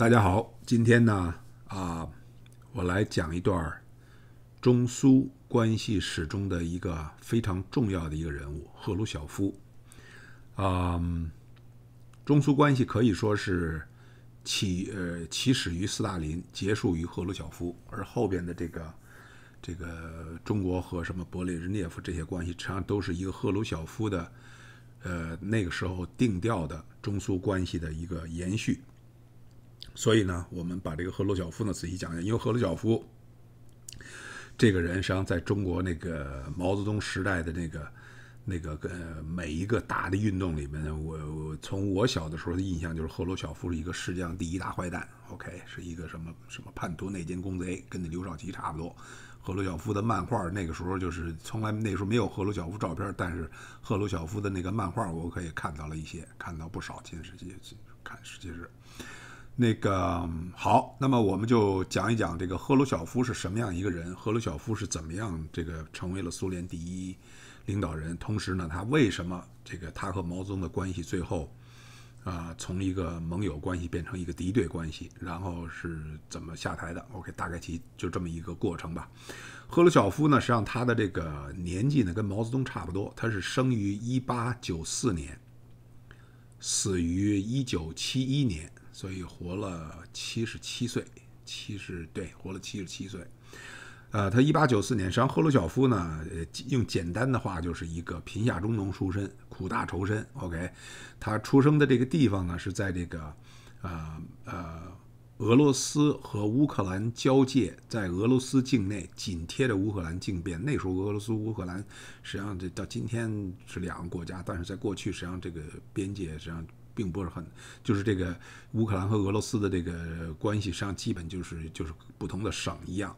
大家好，今天呢啊，我来讲一段中苏关系史中的一个非常重要的一个人物——赫鲁晓夫。啊，中苏关系可以说是起呃起始于斯大林，结束于赫鲁晓夫，而后边的这个这个中国和什么勃列日涅夫这些关系，实际上都是一个赫鲁晓夫的呃那个时候定调的中苏关系的一个延续。所以呢，我们把这个赫鲁晓夫呢仔细讲讲，因为赫鲁晓夫这个人实际上在中国那个毛泽东时代的那个那个呃每一个大的运动里面，我我从我小的时候的印象就是赫鲁晓夫是一个世界上第一大坏蛋，OK，是一个什么什么叛徒、内奸、公贼，跟那刘少奇差不多。赫鲁晓夫的漫画那个时候就是从来那时候没有赫鲁晓夫照片，但是赫鲁晓夫的那个漫画我可以看到了一些，看到不少。其实看实际是。那个好，那么我们就讲一讲这个赫鲁晓夫是什么样一个人，赫鲁晓夫是怎么样这个成为了苏联第一领导人，同时呢，他为什么这个他和毛泽东的关系最后啊从一个盟友关系变成一个敌对关系，然后是怎么下台的？OK，大概其就这么一个过程吧。赫鲁晓夫呢，实际上他的这个年纪呢跟毛泽东差不多，他是生于一八九四年，死于一九七一年。所以活了七十七岁，七十对，活了七十七岁。呃，他一八九四年，实际上赫鲁晓夫呢，用简单的话就是一个贫下中农出身，苦大仇深。OK，他出生的这个地方呢是在这个呃呃俄罗斯和乌克兰交界，在俄罗斯境内紧贴着乌克兰境边。那时候俄罗斯乌克兰实际上这到今天是两个国家，但是在过去实际上这个边界实际上。并不是很，就是这个乌克兰和俄罗斯的这个关系，实际上基本就是就是不同的省一样。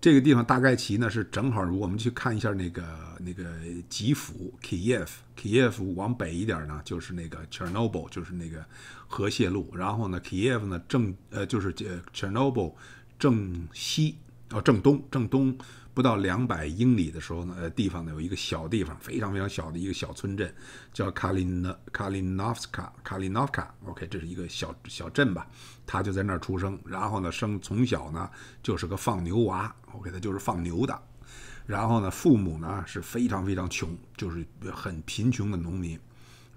这个地方大概其呢是正好，我们去看一下那个那个基辅 （Kiev），Kiev 往北一点呢就是那个 Chernobyl，就是那个核泄漏。然后呢，Kiev 呢正呃就是 Chernobyl 正西哦正东正东。不到两百英里的时候呢，呃，地方呢有一个小地方，非常非常小的一个小村镇，叫卡林纳卡林诺夫卡卡林诺夫卡。OK，这是一个小小镇吧。他就在那儿出生，然后呢，生从小呢就是个放牛娃。OK，他就是放牛的。然后呢，父母呢是非常非常穷，就是很贫穷的农民。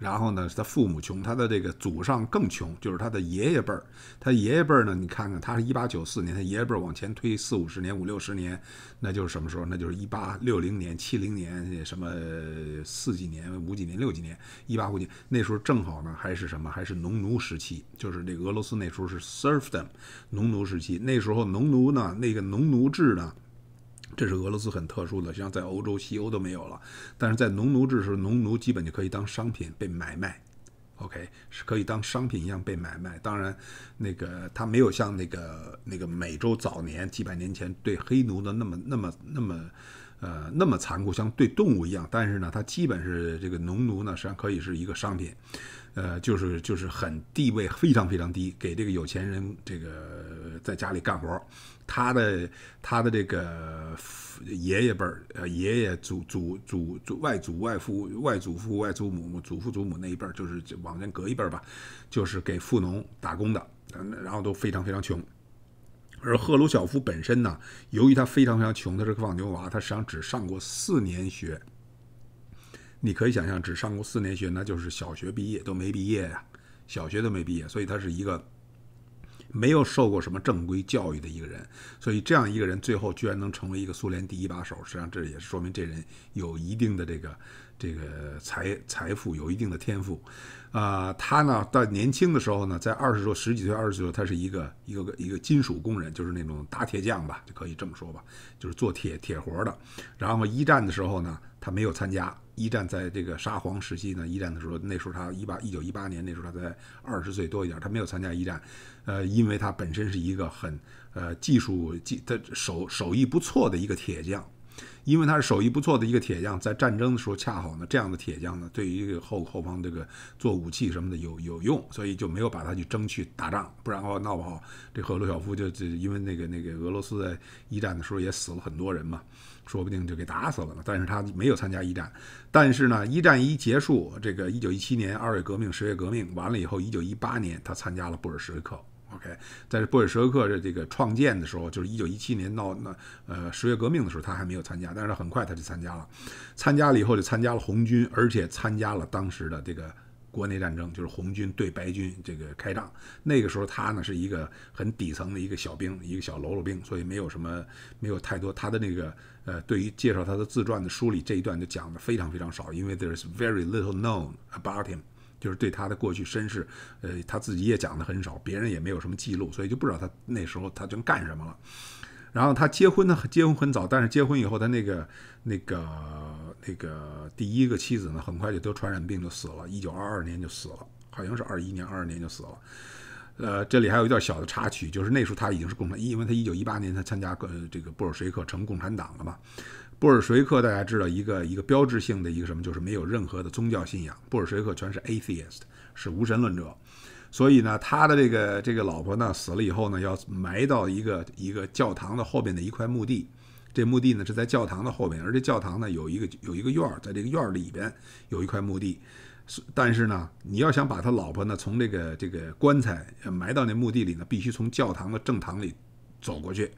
然后呢，他父母穷，他的这个祖上更穷，就是他的爷爷辈儿。他爷爷辈儿呢，你看看，他是一八九四年，他爷爷辈儿往前推四五十年、五六十年，那就是什么时候？那就是一八六零年、七零年，什么四几年、五几年、六几年，一八五几，那时候正好呢，还是什么？还是农奴时期，就是这个俄罗斯那时候是 serfdom 农奴时期。那时候农奴呢，那个农奴制呢。这是俄罗斯很特殊的，像在欧洲、西欧都没有了。但是在农奴制时，农奴基本就可以当商品被买卖，OK，是可以当商品一样被买卖。当然，那个他没有像那个那个美洲早年几百年前对黑奴的那么那么那么呃那么残酷，像对动物一样。但是呢，它基本是这个农奴呢，实际上可以是一个商品，呃，就是就是很地位非常非常低，给这个有钱人这个在家里干活。他的他的这个爷爷辈儿，呃，爷爷祖祖祖祖外祖外父外祖父外祖母祖父祖母那一辈儿，就是往前隔一辈儿吧，就是给富农打工的，然后都非常非常穷。而赫鲁晓夫本身呢，由于他非常非常穷，他是个放牛娃，他实际上只上过四年学。你可以想象，只上过四年学，那就是小学毕业都没毕业呀，小学都没毕业，所以他是一个。没有受过什么正规教育的一个人，所以这样一个人最后居然能成为一个苏联第一把手，实际上这也是说明这人有一定的这个这个财财富，有一定的天赋。啊，他呢到年轻的时候呢，在二十多十几岁、二十岁，他是一个一个一个金属工人，就是那种打铁匠吧，就可以这么说吧，就是做铁铁活的。然后一战的时候呢，他没有参加一战，在这个沙皇时期呢，一战的时候，那时候他一八一九一八年那时候他才二十岁多一点，他没有参加一战。呃，因为他本身是一个很呃技术技的手手艺不错的一个铁匠，因为他是手艺不错的一个铁匠，在战争的时候恰好呢，这样的铁匠呢，对于后后方这个做武器什么的有有用，所以就没有把他去争去打仗，不然的话闹不好，这赫鲁晓夫就就因为那个那个俄罗斯在一战的时候也死了很多人嘛，说不定就给打死了呢。但是他没有参加一战，但是呢，一战一结束，这个一九一七年二月革命、十月革命完了以后，一九一八年他参加了布尔什维克。OK，在这布尔什维克的这个创建的时候，就是一九一七年闹那呃十月革命的时候，他还没有参加，但是他很快他就参加了。参加了以后就参加了红军，而且参加了当时的这个国内战争，就是红军对白军这个开仗。那个时候他呢是一个很底层的一个小兵，一个小喽啰兵，所以没有什么没有太多他的那个呃对于介绍他的自传的书里这一段就讲的非常非常少，因为 there's very little known about him。就是对他的过去身世，呃，他自己也讲的很少，别人也没有什么记录，所以就不知道他那时候他就干什么了。然后他结婚呢，结婚很早，但是结婚以后，他那个那个那个第一个妻子呢，很快就得传染病就死了，一九二二年就死了，好像是二一年、二二年就死了。呃，这里还有一段小的插曲，就是那时候他已经是共产，因为他一九一八年他参加呃这个布尔什维克成共产党了嘛。布尔什维克大家知道一个一个标志性的一个什么，就是没有任何的宗教信仰。布尔什维克全是 atheist，是无神论者。所以呢，他的这个这个老婆呢死了以后呢，要埋到一个一个教堂的后边的一块墓地。这墓地呢是在教堂的后边，而这教堂呢有一个有一个院儿，在这个院儿里边有一块墓地。但是呢，你要想把他老婆呢从这个这个棺材埋到那墓地里呢，必须从教堂的正堂里走过去。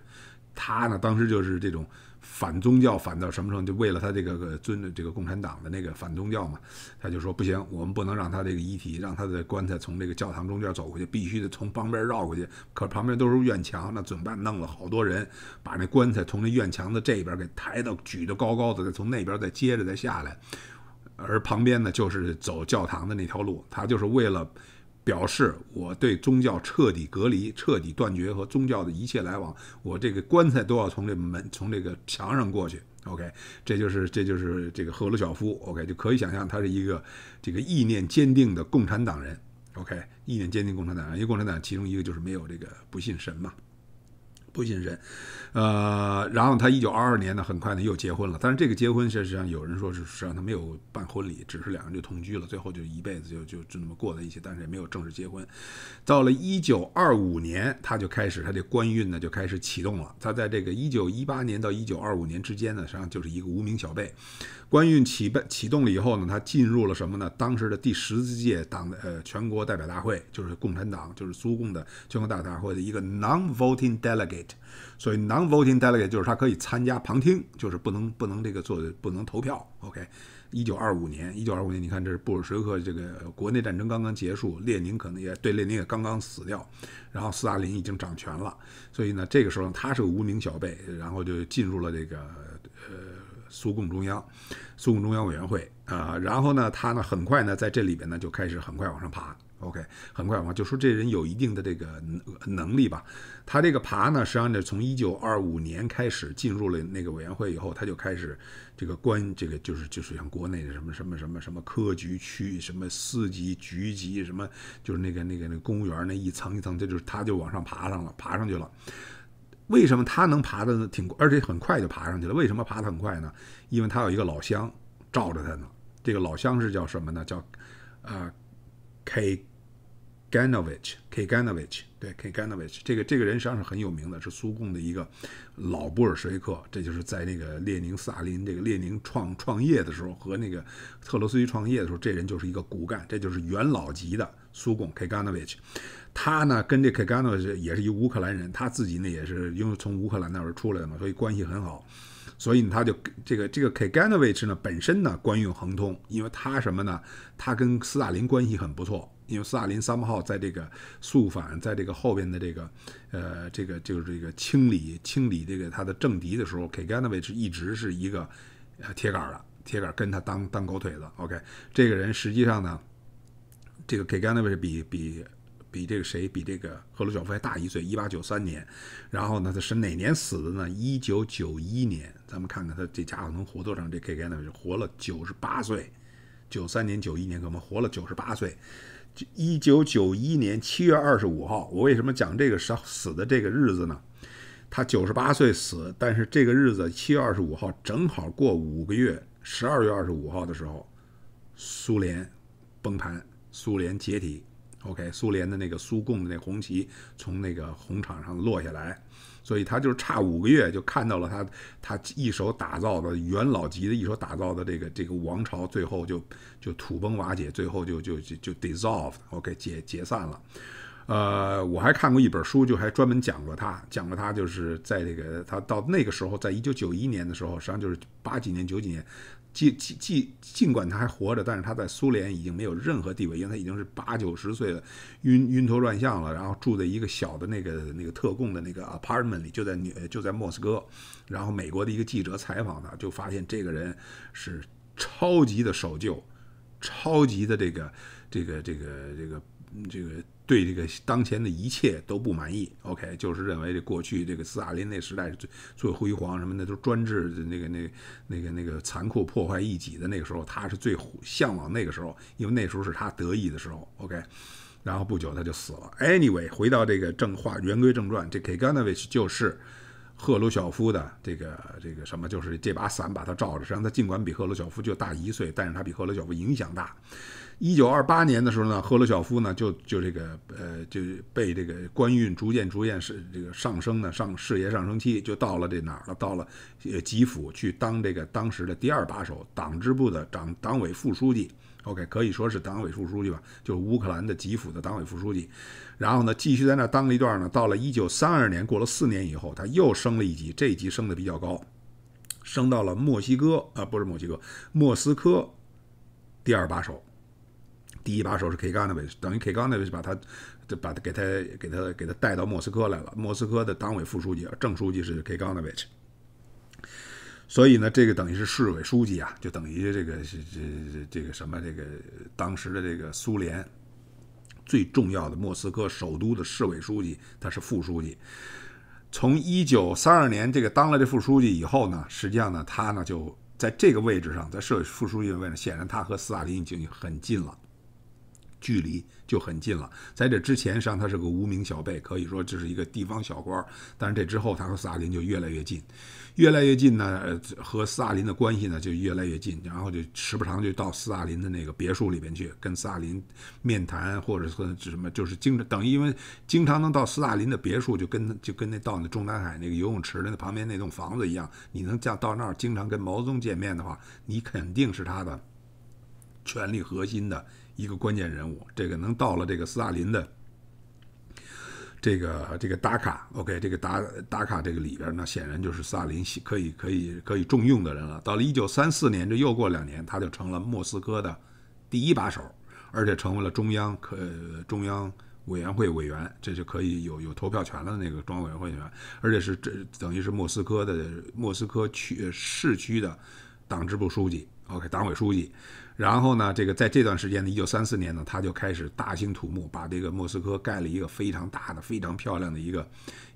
他呢当时就是这种。反宗教反到什么时候？就为了他这个尊这个共产党的那个反宗教嘛，他就说不行，我们不能让他这个遗体，让他的棺材从这个教堂中间走过去，必须得从旁边绕过去。可旁边都是院墙，那怎么办？弄了好多人把那棺材从那院墙的这边给抬到举得高高的，再从那边再接着再下来，而旁边呢就是走教堂的那条路，他就是为了。表示我对宗教彻底隔离、彻底断绝和宗教的一切来往，我这个棺材都要从这门、从这个墙上过去。OK，这就是这就是这个赫鲁晓夫。OK，就可以想象他是一个这个意念坚定的共产党人。OK，意念坚定共产党人，因为共产党其中一个就是没有这个不信神嘛。不信神，呃，然后他一九二二年呢，很快呢又结婚了。但是这个结婚事实上有人说是实际上他没有办婚礼，只是两人就同居了，最后就一辈子就就就那么过在一起，但是也没有正式结婚。到了一九二五年，他就开始他这官运呢就开始启动了。他在这个一九一八年到一九二五年之间呢，实际上就是一个无名小辈。官运启被启动了以后呢，他进入了什么呢？当时的第十届党的呃全国代表大会，就是共产党，就是苏共的全国代表大会的一个 non-voting delegate。所以 non-voting delegate 就是他可以参加旁听，就是不能不能这个做不能投票。OK，一九二五年，一九二五年，你看这是布尔什维克这个国内战争刚刚结束，列宁可能也对列宁也刚刚死掉，然后斯大林已经掌权了，所以呢，这个时候他是个无名小辈，然后就进入了这个呃。苏共中央，苏共中央委员会啊，然后呢，他呢很快呢在这里边呢就开始很快往上爬，OK，很快往就说这人有一定的这个能力吧。他这个爬呢，实际上呢从一九二五年开始进入了那个委员会以后，他就开始这个关这个就是就是像国内的什么什么什么什么科局区什么司级局级什么，就是那个那个那个公务员那一层一层，这就是他就往上爬上了，爬上去了。为什么他能爬的挺，而且很快就爬上去了？为什么爬的很快呢？因为他有一个老乡罩着他呢。这个老乡是叫什么呢？叫啊，K Ganovich，K Ganovich，对，K Ganovich。这个这个人实际上是很有名的，是苏共的一个老布尔什维克。这就是在那个列宁、斯大林这个列宁创创业的时候和那个特洛斯基创业的时候，这人就是一个骨干，这就是元老级的苏共 K Ganovich。他呢，跟这 Kaganovich 也是一乌克兰人，他自己呢也是因为从乌克兰那边出来的嘛，所以关系很好，所以他就这个这个 Kaganovich 呢本身呢官运亨通，因为他什么呢？他跟斯大林关系很不错，因为斯大林三号在这个肃反，在这个后边的这个呃这个就是这个清理清理这个他的政敌的时候，Kaganovich 一直是一个呃铁杆的铁杆，跟他当当狗腿子。OK，这个人实际上呢，这个 Kaganovich 比比。比这个谁比这个赫鲁晓夫还大一岁，一八九三年，然后呢，他是哪年死的呢？一九九一年，咱们看看他这家伙能活多长？这 K K 呢，就活了九十八岁，九三年、九一年，可能活了九十八岁。一九九一年七月二十五号，我为什么讲这个死死的这个日子呢？他九十八岁死，但是这个日子七月二十五号正好过五个月，十二月二十五号的时候，苏联崩盘，苏联解体。OK，苏联的那个苏共的那红旗从那个红场上落下来，所以他就是差五个月就看到了他他一手打造的元老级的一手打造的这个这个王朝最后就就土崩瓦解，最后就就就就 dissolved，OK 解解散了。呃，我还看过一本书，就还专门讲过他，讲过他就是在这个他到那个时候，在一九九一年的时候，实际上就是八几年、九几年，尽尽尽尽管他还活着，但是他在苏联已经没有任何地位，因为他已经是八九十岁了，晕晕头转向了，然后住在一个小的那个那个特供的那个 apartment 里，就在就在莫斯科，然后美国的一个记者采访他，就发现这个人是超级的守旧，超级的这个这个这个这个这个。对这个当前的一切都不满意，OK，就是认为这过去这个斯大林那时代是最最辉煌，什么的都专制的那个那那个那个残酷破坏异己的那个时候，他是最向往那个时候，因为那时候是他得意的时候，OK。然后不久他就死了。Anyway，回到这个正话，言归正传，这 Kaganovich 就是赫鲁晓夫的这个这个什么，就是这把伞把他罩着。实际上他尽管比赫鲁晓夫就大一岁，但是他比赫鲁晓夫影响大。一九二八年的时候呢，赫鲁晓夫呢就就这个呃就被这个官运逐渐逐渐是这个上升呢上事业上升期，就到了这哪儿了？到了呃吉府去当这个当时的第二把手，党支部的党党委副书记。OK，可以说是党委副书记吧，就是乌克兰的吉府的党委副书记。然后呢，继续在那当了一段呢。到了一九三二年，过了四年以后，他又升了一级，这一级升的比较高，升到了墨西哥啊，不是墨西哥，莫斯科第二把手。第一把手是 K 冈那位，等于 K 冈那位把他，把他给他给他给他带到莫斯科来了。莫斯科的党委副书记、正书记是 K 冈那位，所以呢，这个等于是市委书记啊，就等于这个这这这个什么这个当时的这个苏联最重要的莫斯科首都的市委书记，他是副书记。从一九三二年这个当了这副书记以后呢，实际上呢，他呢就在这个位置上，在市委副书记的位置，显然他和斯大林已经很近了。距离就很近了。在这之前，实际上他是个无名小辈，可以说这是一个地方小官。但是这之后，他和斯大林就越来越近，越来越近呢，和斯大林的关系呢就越来越近。然后就时不常就到斯大林的那个别墅里边去跟斯大林面谈，或者说什么，就是经常等于因为经常能到斯大林的别墅，就跟就跟那到那中南海那个游泳池的那旁边那栋房子一样。你能叫到那儿经常跟毛泽东见面的话，你肯定是他的权力核心的。一个关键人物，这个能到了这个斯大林的这个这个打卡，OK，这个打打卡这个里边，那显然就是斯大林可以可以可以重用的人了。到了一九三四年，这又过两年，他就成了莫斯科的第一把手，而且成为了中央可中央委员会委员，这就可以有有投票权了那个中央委员会委员，而且是这等于是莫斯科的莫斯科区市区的党支部书记，OK，党委书记。然后呢，这个在这段时间呢，一九三四年呢，他就开始大兴土木，把这个莫斯科盖了一个非常大的、非常漂亮的一个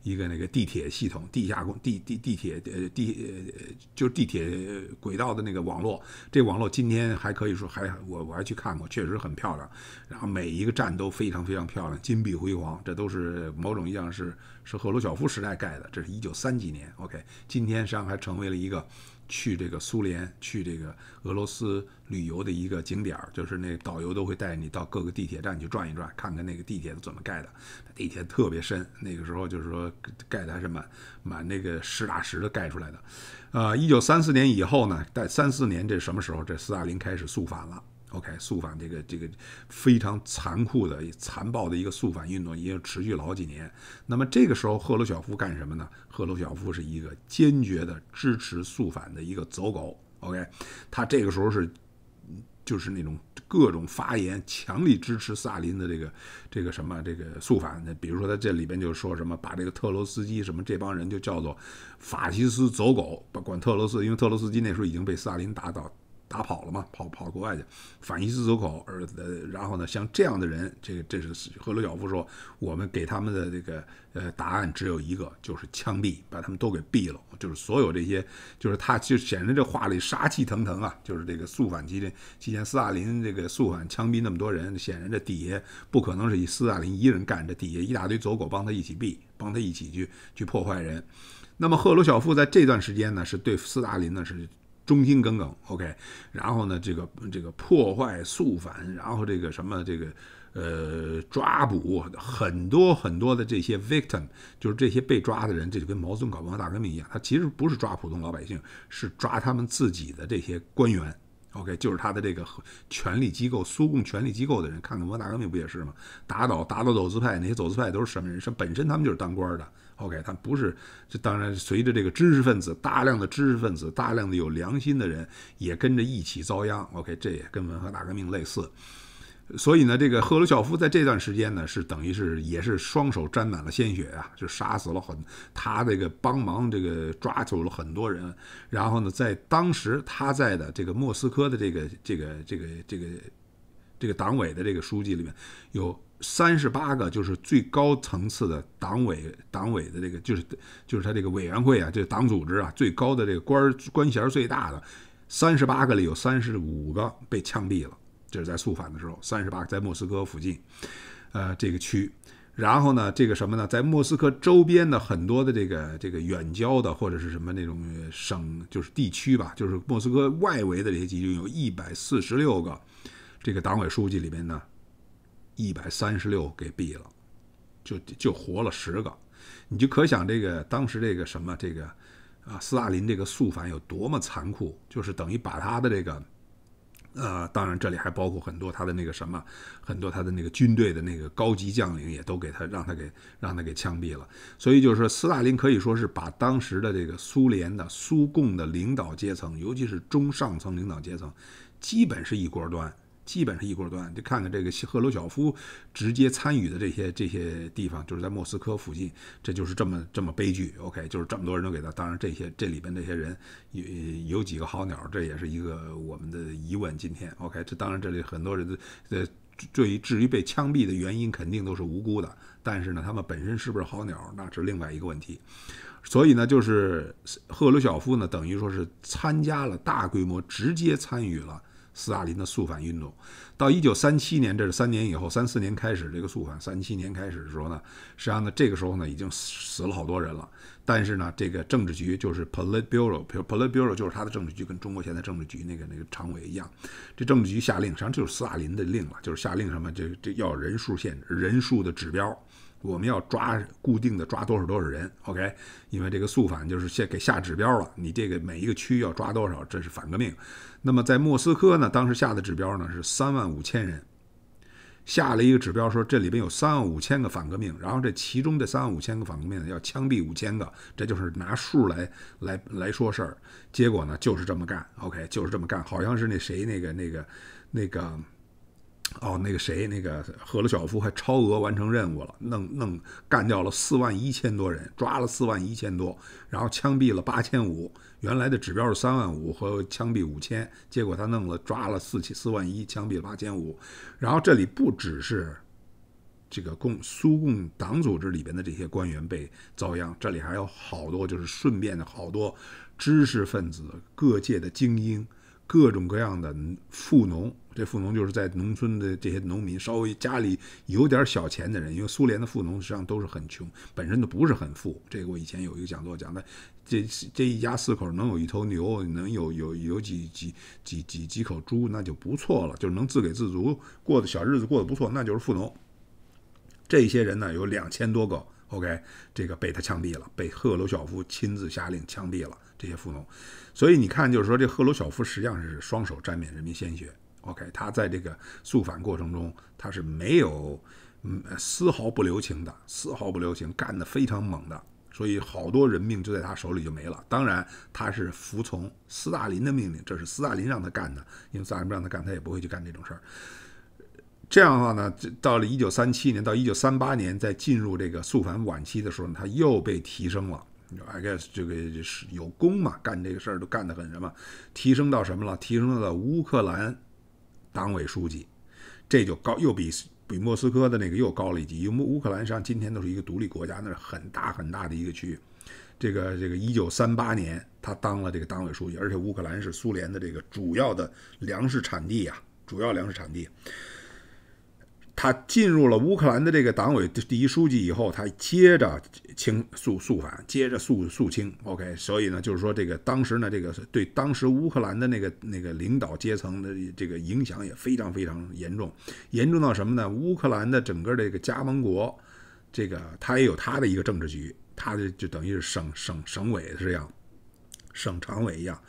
一个那个地铁系统，地下公地地地铁呃地呃就是地铁轨道的那个网络。这网络今天还可以说还我我还去看过，确实很漂亮。然后每一个站都非常非常漂亮，金碧辉煌。这都是某种意义上是是赫鲁晓夫时代盖的，这是一九三几年。OK，今天实际上还成为了一个。去这个苏联，去这个俄罗斯旅游的一个景点儿，就是那导游都会带你到各个地铁站去转一转，看看那个地铁怎么盖的。地铁特别深，那个时候就是说盖的还是蛮蛮那个实打实的盖出来的。呃，一九三四年以后呢，在三四年这什么时候？这斯大林开始肃反了。OK，肃反这个这个非常残酷的、残暴的一个肃反运动，已经持续了好几年。那么这个时候，赫鲁晓夫干什么呢？赫鲁晓夫是一个坚决的支持肃反的一个走狗。OK，他这个时候是就是那种各种发言，强力支持萨林的这个这个什么这个肃反。那比如说他这里边就说什么，把这个特罗斯基什么这帮人就叫做法西斯走狗，把管特罗斯，因为特罗斯基那时候已经被萨林打倒。打跑了嘛，跑跑国外去，反西斯走狗，而呃，然后呢，像这样的人，这个这是赫鲁晓夫说，我们给他们的这个呃答案只有一个，就是枪毙，把他们都给毙了。就是所有这些，就是他就显然这话里杀气腾腾啊，就是这个肃反期间，期间斯大林这个肃反枪毙那么多人，显然这底下不可能是以斯大林一人干，这底下一大堆走狗帮他一起毙，帮他一起去去破坏人。那么赫鲁晓夫在这段时间呢，是对斯大林呢是。忠心耿耿，OK，然后呢，这个这个破坏肃反，然后这个什么这个呃抓捕很多很多的这些 victim，就是这些被抓的人，这就跟毛泽东搞文化大革命一样，他其实不是抓普通老百姓，是抓他们自己的这些官员 OK，就是他的这个权力机构，苏共权力机构的人，看看文化大革命不也是吗？打倒打倒走资派，那些走资派都是什么人？是本身他们就是当官的。OK，他不是。这当然随着这个知识分子，大量的知识分子，大量的有良心的人也跟着一起遭殃。OK，这也跟文化大革命类似。所以呢，这个赫鲁晓夫在这段时间呢，是等于是也是双手沾满了鲜血啊，就杀死了很他这个帮忙这个抓走了很多人。然后呢，在当时他在的这个莫斯科的这个这个这个这个这个党委的这个书记里面，有三十八个就是最高层次的党委党委的这个就是就是他这个委员会啊，这党组织啊，最高的这个官官衔最大的三十八个里有三十五个被枪毙了。这是在肃反的时候，三十八在莫斯科附近，呃，这个区。然后呢，这个什么呢？在莫斯科周边的很多的这个这个远郊的或者是什么那种省，就是地区吧，就是莫斯科外围的这些集中有一百四十六个这个党委书记里面呢，一百三十六给毙了，就就活了十个。你就可想这个当时这个什么这个啊，斯大林这个肃反有多么残酷，就是等于把他的这个。呃，当然，这里还包括很多他的那个什么，很多他的那个军队的那个高级将领也都给他让他给让他给枪毙了。所以就是说，斯大林可以说是把当时的这个苏联的苏共的领导阶层，尤其是中上层领导阶层，基本是一锅端。基本上一锅端，就看看这个赫鲁晓夫直接参与的这些这些地方，就是在莫斯科附近，这就是这么这么悲剧。OK，就是这么多人都给他。当然，这些这里边这些人有有几个好鸟，这也是一个我们的疑问。今天 OK，这当然这里很多人的呃，至于至于被枪毙的原因，肯定都是无辜的。但是呢，他们本身是不是好鸟，那是另外一个问题。所以呢，就是赫鲁晓夫呢，等于说是参加了大规模，直接参与了。斯大林的肃反运动，到一九三七年，这是三年以后，三四年开始这个肃反，三七年开始的时候呢，实际上呢，这个时候呢，已经死了好多人了。但是呢，这个政治局就是 Politburo，Politburo 就是他的政治局，跟中国现在政治局那个那个常委一样。这政治局下令，实际上就是斯大林的令了，就是下令什么，这这要人数限制，人数的指标。我们要抓固定的抓多少多少人，OK？因为这个肃反就是先给下指标了，你这个每一个区要抓多少，这是反革命。那么在莫斯科呢，当时下的指标呢是三万五千人，下了一个指标说这里边有三万五千个反革命，然后这其中这三万五千个反革命要枪毙五千个，这就是拿数来来来说事儿。结果呢就是这么干，OK？就是这么干，好像是那谁那个那个那个。哦，那个谁，那个赫鲁晓夫还超额完成任务了，弄弄干掉了四万一千多人，抓了四万一千多，然后枪毙了八千五。原来的指标是三万五和枪毙五千，结果他弄了抓了四千四万一，枪毙了八千五。然后这里不只是这个共苏共党组织里边的这些官员被遭殃，这里还有好多就是顺便的好多知识分子、各界的精英。各种各样的富农，这富农就是在农村的这些农民，稍微家里有点小钱的人，因为苏联的富农实际上都是很穷，本身都不是很富。这个我以前有一个讲座讲的，这这一家四口能有一头牛，能有有有几几几几几口猪，那就不错了，就是能自给自足，过的小日子过得不错，那就是富农。这些人呢，有两千多个，OK，这个被他枪毙了，被赫鲁晓夫亲自下令枪毙了。这些富农，所以你看，就是说，这赫鲁晓夫实际上是双手沾满人民鲜血。OK，他在这个肃反过程中，他是没有嗯丝毫不留情的，丝毫不留情，干得非常猛的。所以好多人命就在他手里就没了。当然，他是服从斯大林的命令，这是斯大林让他干的，因为斯大林不让他干，他也不会去干这种事儿。这样的话呢，到了一九三七年到一九三八年，在进入这个肃反晚期的时候，他又被提升了。I guess 这个是有功嘛，干这个事儿都干得很什么，提升到什么了？提升到了乌克兰党委书记，这就高，又比比莫斯科的那个又高了一级。因为乌克兰上今天都是一个独立国家，那是很大很大的一个区域。这个这个一九三八年，他当了这个党委书记，而且乌克兰是苏联的这个主要的粮食产地呀，主要粮食产地。他进入了乌克兰的这个党委第一书记以后，他接着清肃肃反，接着肃肃清。OK，所以呢，就是说这个当时呢，这个对当时乌克兰的那个那个领导阶层的这个影响也非常非常严重，严重到什么呢？乌克兰的整个这个加盟国，这个他也有他的一个政治局，他的就等于是省省省委这样，省常委一样，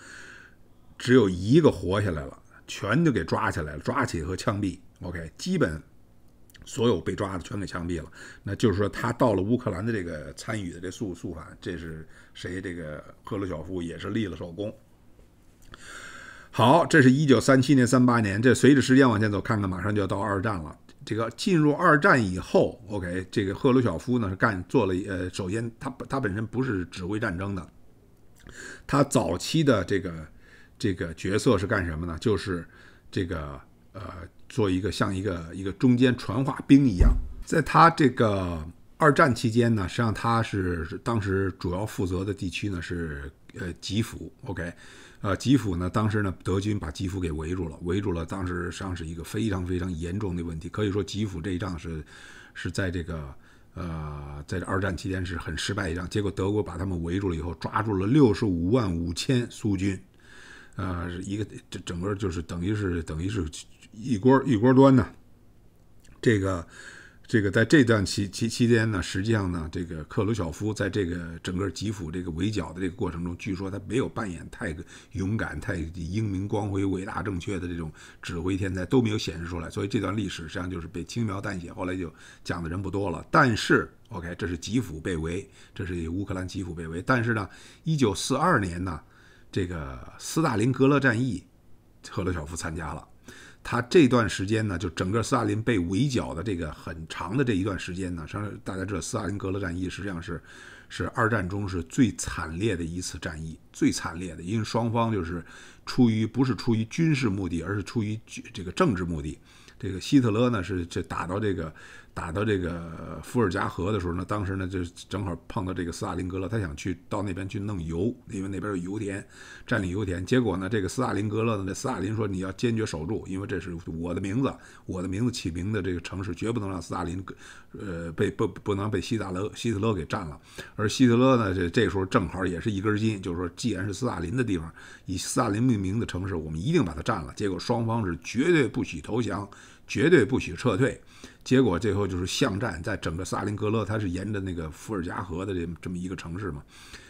只有一个活下来了。全都给抓起来了，抓起和枪毙。OK，基本所有被抓的全给枪毙了。那就是说，他到了乌克兰的这个参与的这肃肃反，这是谁？这个赫鲁晓夫也是立了首功。好，这是一九三七年、三八年，这随着时间往前走，看看马上就要到二战了。这个进入二战以后，OK，这个赫鲁晓夫呢是干做了呃，首先他他本身不是指挥战争的，他早期的这个这个角色是干什么呢？就是这个呃，做一个像一个一个中间传话兵一样，在他这个二战期间呢，实际上他是当时主要负责的地区呢是呃吉福，OK。呃，基辅呢，当时呢，德军把基辅给围住了，围住了。当时实际上是一个非常非常严重的问题，可以说基辅这一仗是是在这个呃，在这二战期间是很失败一仗。结果德国把他们围住了以后，抓住了六十五万五千苏军，呃，一个这整个就是等于是等于是一锅一锅端呢，这个。这个在这段期期期间呢，实际上呢，这个克鲁晓夫在这个整个基辅这个围剿的这个过程中，据说他没有扮演太勇敢、太英明光辉、伟大正确的这种指挥天才，都没有显示出来。所以这段历史实际上就是被轻描淡写，后来就讲的人不多了。但是，OK，这是基辅被围，这是乌克兰基辅被围。但是呢，一九四二年呢，这个斯大林格勒战役，赫鲁晓夫参加了。他这段时间呢，就整个斯大林被围剿的这个很长的这一段时间呢，实际上大家知道，斯大林格勒战役实际上是是二战中是最惨烈的一次战役，最惨烈的，因为双方就是出于不是出于军事目的，而是出于这个政治目的。这个希特勒呢是这打到这个。打到这个伏尔加河的时候呢，当时呢就正好碰到这个斯大林格勒，他想去到那边去弄油，因为那边有油田，占领油田。结果呢，这个斯大林格勒呢，这斯大林说你要坚决守住，因为这是我的名字，我的名字起名的这个城市，绝不能让斯大林，呃，被不不能被希特勒希特勒给占了。而希特勒呢，这这时候正好也是一根筋，就是说，既然是斯大林的地方，以斯大林命名的城市，我们一定把它占了。结果双方是绝对不许投降，绝对不许撤退。结果最后就是巷战，在整个萨林格勒，它是沿着那个伏尔加河的这这么一个城市嘛。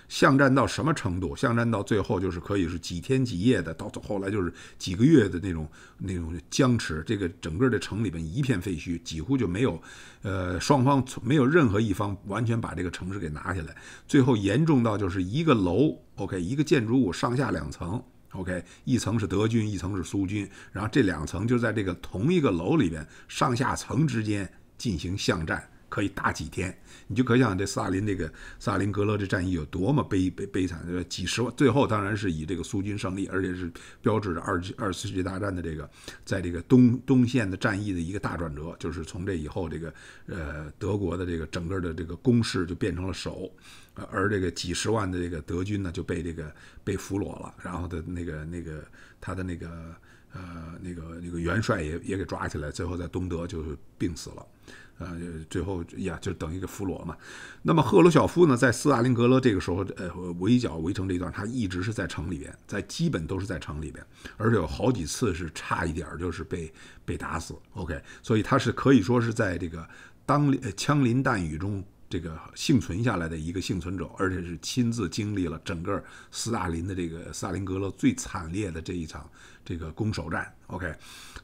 巷战到什么程度？巷战到最后就是可以是几天几夜的，到后来就是几个月的那种那种僵持。这个整个的城里边一片废墟，几乎就没有，呃，双方没有任何一方完全把这个城市给拿下来。最后严重到就是一个楼，OK，一个建筑物上下两层。OK，一层是德军，一层是苏军，然后这两层就在这个同一个楼里边，上下层之间进行巷战，可以打几天。你就可想这斯大林这个斯大林格勒这战役有多么悲悲悲惨，几十万，最后当然是以这个苏军胜利，而且是标志着二二次世界大战的这个在这个东东线的战役的一个大转折，就是从这以后这个呃德国的这个整个的这个攻势就变成了守。而这个几十万的这个德军呢，就被这个被俘虏了，然后的那个那个他的那个呃那个那个元帅也也给抓起来，最后在东德就病死了，呃，最后呀就等于给俘虏嘛。那么赫鲁晓夫呢，在斯大林格勒这个时候，呃，围剿围城这段，他一直是在城里边，在基本都是在城里边，而且有好几次是差一点就是被被打死。OK，所以他是可以说是在这个当枪林弹雨中。这个幸存下来的一个幸存者，而且是亲自经历了整个斯大林的这个斯大林格勒最惨烈的这一场这个攻守战。OK，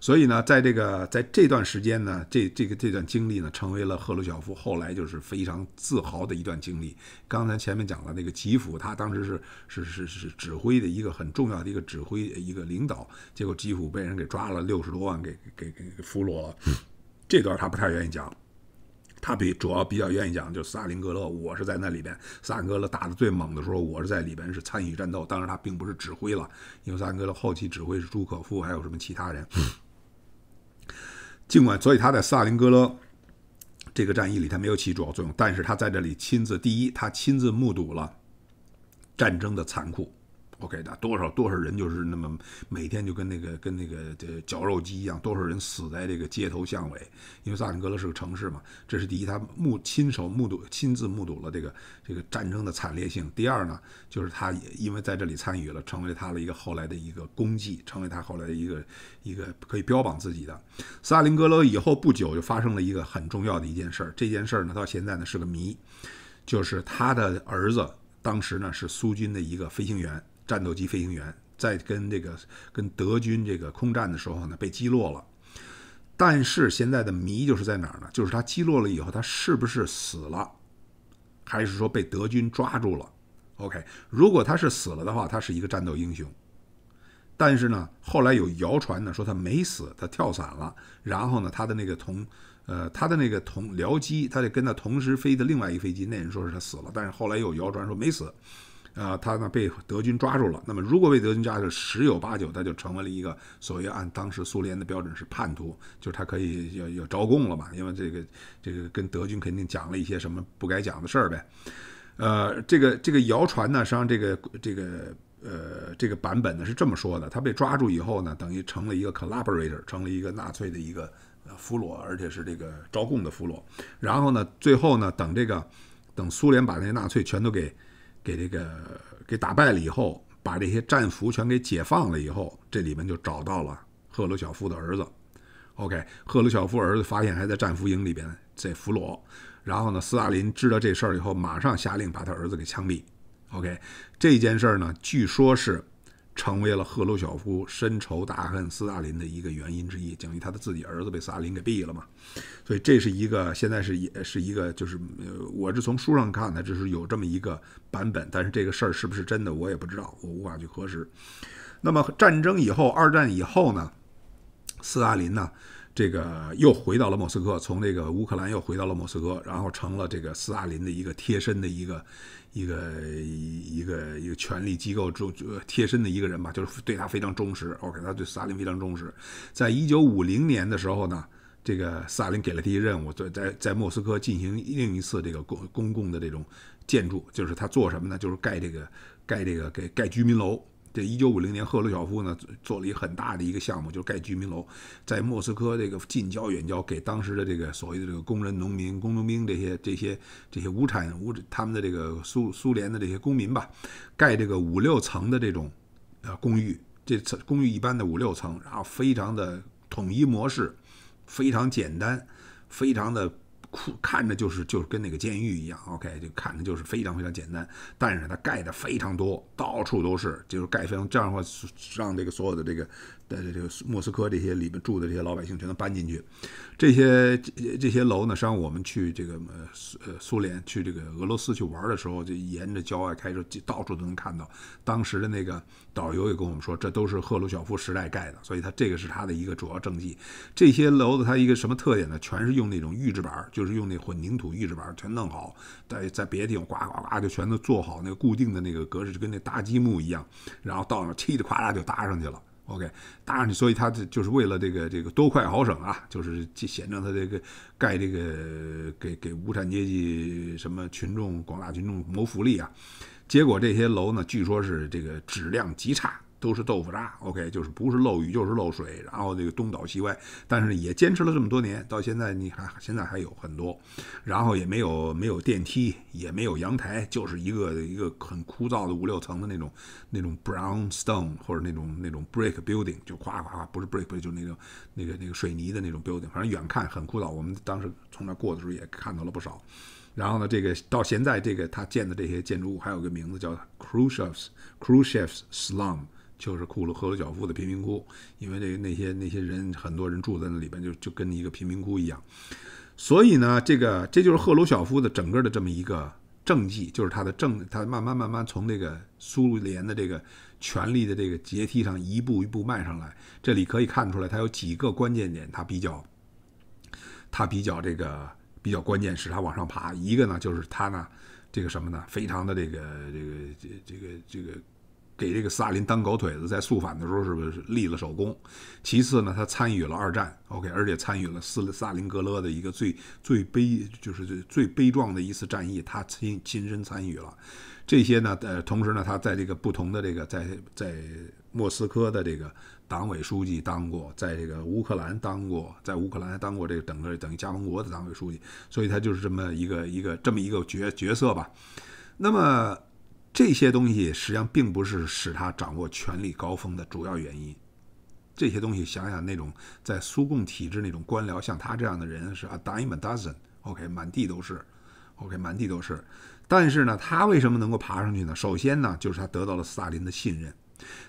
所以呢，在这个在这段时间呢，这这个这段经历呢，成为了赫鲁晓夫后来就是非常自豪的一段经历。刚才前面讲了那个吉夫，他当时是是是是指挥的一个很重要的一个指挥一个领导，结果吉夫被人给抓了六十多万，给给给俘虏了。这段他不太愿意讲。他比主要比较愿意讲，就萨林格勒，我是在那里边。萨林格勒打的最猛的时候，我是在里边是参与战斗。当然，他并不是指挥了，因为萨林格勒后期指挥是朱可夫，还有什么其他人。尽管，所以他在萨林格勒这个战役里，他没有起主要作用，但是他在这里亲自，第一，他亲自目睹了战争的残酷。OK 的，多少多少人就是那么每天就跟那个跟那个这绞肉机一样，多少人死在这个街头巷尾，因为萨林格勒是个城市嘛。这是第一，他目亲手目睹、亲自目睹了这个这个战争的惨烈性。第二呢，就是他也因为在这里参与了，成为他的一个后来的一个功绩，成为他后来的一个一个可以标榜自己的。萨林格勒以后不久就发生了一个很重要的一件事儿，这件事儿呢到现在呢是个谜，就是他的儿子当时呢是苏军的一个飞行员。战斗机飞行员在跟这个跟德军这个空战的时候呢，被击落了。但是现在的谜就是在哪儿呢？就是他击落了以后，他是不是死了，还是说被德军抓住了？OK，如果他是死了的话，他是一个战斗英雄。但是呢，后来有谣传呢，说他没死，他跳伞了。然后呢，他的那个同，呃，他的那个同僚机，他得跟他同时飞的另外一飞机，那人说是他死了。但是后来有谣传说没死。啊，他呢被德军抓住了。那么，如果被德军抓住，十有八九他就成为了一个所谓按当时苏联的标准是叛徒，就是他可以要要招供了嘛？因为这个这个跟德军肯定讲了一些什么不该讲的事儿呗。呃，这个这个谣传呢，实际上这个这个呃这个版本呢是这么说的：他被抓住以后呢，等于成了一个 collaborator，成了一个纳粹的一个俘虏，而且是这个招供的俘虏。然后呢，最后呢，等这个等苏联把那些纳粹全都给。给这个给打败了以后，把这些战俘全给解放了以后，这里面就找到了赫鲁晓夫的儿子。OK，赫鲁晓夫儿子发现还在战俘营里边在俘虏，然后呢，斯大林知道这事儿以后，马上下令把他儿子给枪毙。OK，这件事儿呢，据说是。成为了赫鲁晓夫深仇大恨斯大林的一个原因之一，等于他的自己儿子被斯大林给毙了嘛，所以这是一个现在是也是一个就是呃，我是从书上看的，就是有这么一个版本，但是这个事儿是不是真的我也不知道，我无法去核实。那么战争以后，二战以后呢，斯大林呢，这个又回到了莫斯科，从这个乌克兰又回到了莫斯科，然后成了这个斯大林的一个贴身的一个。一个一个一个权力机构中贴身的一个人吧，就是对他非常忠实。OK，他对斯大林非常忠实。在一九五零年的时候呢，这个斯大林给了他一任务，在在在莫斯科进行另一次这个公公共的这种建筑，就是他做什么呢？就是盖这个盖这个给盖居民楼。这一九五零年，赫鲁晓夫呢做了一个很大的一个项目，就是盖居民楼，在莫斯科这个近郊远郊，给当时的这个所谓的这个工人、农民、工农兵这些这些这些无产无他们的这个苏苏联的这些公民吧，盖这个五六层的这种呃公寓，这层公寓一般的五六层，然后非常的统一模式，非常简单，非常的。看着就是就是跟那个监狱一样，OK，就看着就是非常非常简单，但是它盖的非常多，到处都是，就是盖非常这样的话，让这个所有的这个。在这个莫斯科这些里面住的这些老百姓全都搬进去，这些这些楼呢，实际上我们去这个呃苏呃苏联去这个俄罗斯去玩的时候，就沿着郊外开车，到处都能看到。当时的那个导游也跟我们说，这都是赫鲁晓夫时代盖的，所以他这个是他的一个主要政绩。这些楼子它一个什么特点呢？全是用那种预制板，就是用那混凝土预制板全弄好，在在别的地方呱呱呱就全都做好那个固定的那个格式，就跟那搭积木一样，然后到那嘁里呱啦就搭上去了。OK，搭上去，所以他这就是为了这个这个多快好省啊，就是显着他这个盖这个给给无产阶级什么群众广大群众谋福利啊，结果这些楼呢，据说是这个质量极差。都是豆腐渣，OK，就是不是漏雨就是漏水，然后这个东倒西歪，但是也坚持了这么多年，到现在你还现在还有很多，然后也没有没有电梯，也没有阳台，就是一个一个很枯燥的五六层的那种那种 brown stone 或者那种那种 brick building，就夸夸夸，不是 brick，就那种那个那个水泥的那种 building，反正远看很枯燥。我们当时从那过的时候也看到了不少。然后呢，这个到现在这个他建的这些建筑物还有个名字叫 Khrushchev's Khrushchev's Slum。就是库鲁赫鲁晓夫的贫民窟，因为这那些那些人很多人住在那里边，就就跟一个贫民窟一样。所以呢，这个这就是赫鲁晓夫的整个的这么一个政绩，就是他的政，他慢慢慢慢从这个苏联的这个权力的这个阶梯上一步一步迈上来。这里可以看出来，他有几个关键点，他比较，他比较这个比较关键，使他往上爬。一个呢，就是他呢，这个什么呢，非常的这个这个这这个这个。给这个斯大林当狗腿子，在肃反的时候是不是立了首功？其次呢，他参与了二战，OK，而且参与了斯斯大林格勒的一个最最悲，就是最最悲壮的一次战役，他亲亲身参与了。这些呢，呃，同时呢，他在这个不同的这个在在莫斯科的这个党委书记当过，在这个乌克兰当过，在乌克兰还当过这个整个等于加盟国的党委书记，所以他就是这么一个一个这么一个角角色吧。那么。这些东西实际上并不是使他掌握权力高峰的主要原因。这些东西想想，那种在苏共体制那种官僚，像他这样的人是 a dime a dozen，OK，满地都是，OK，满地都是。但是呢，他为什么能够爬上去呢？首先呢，就是他得到了斯大林的信任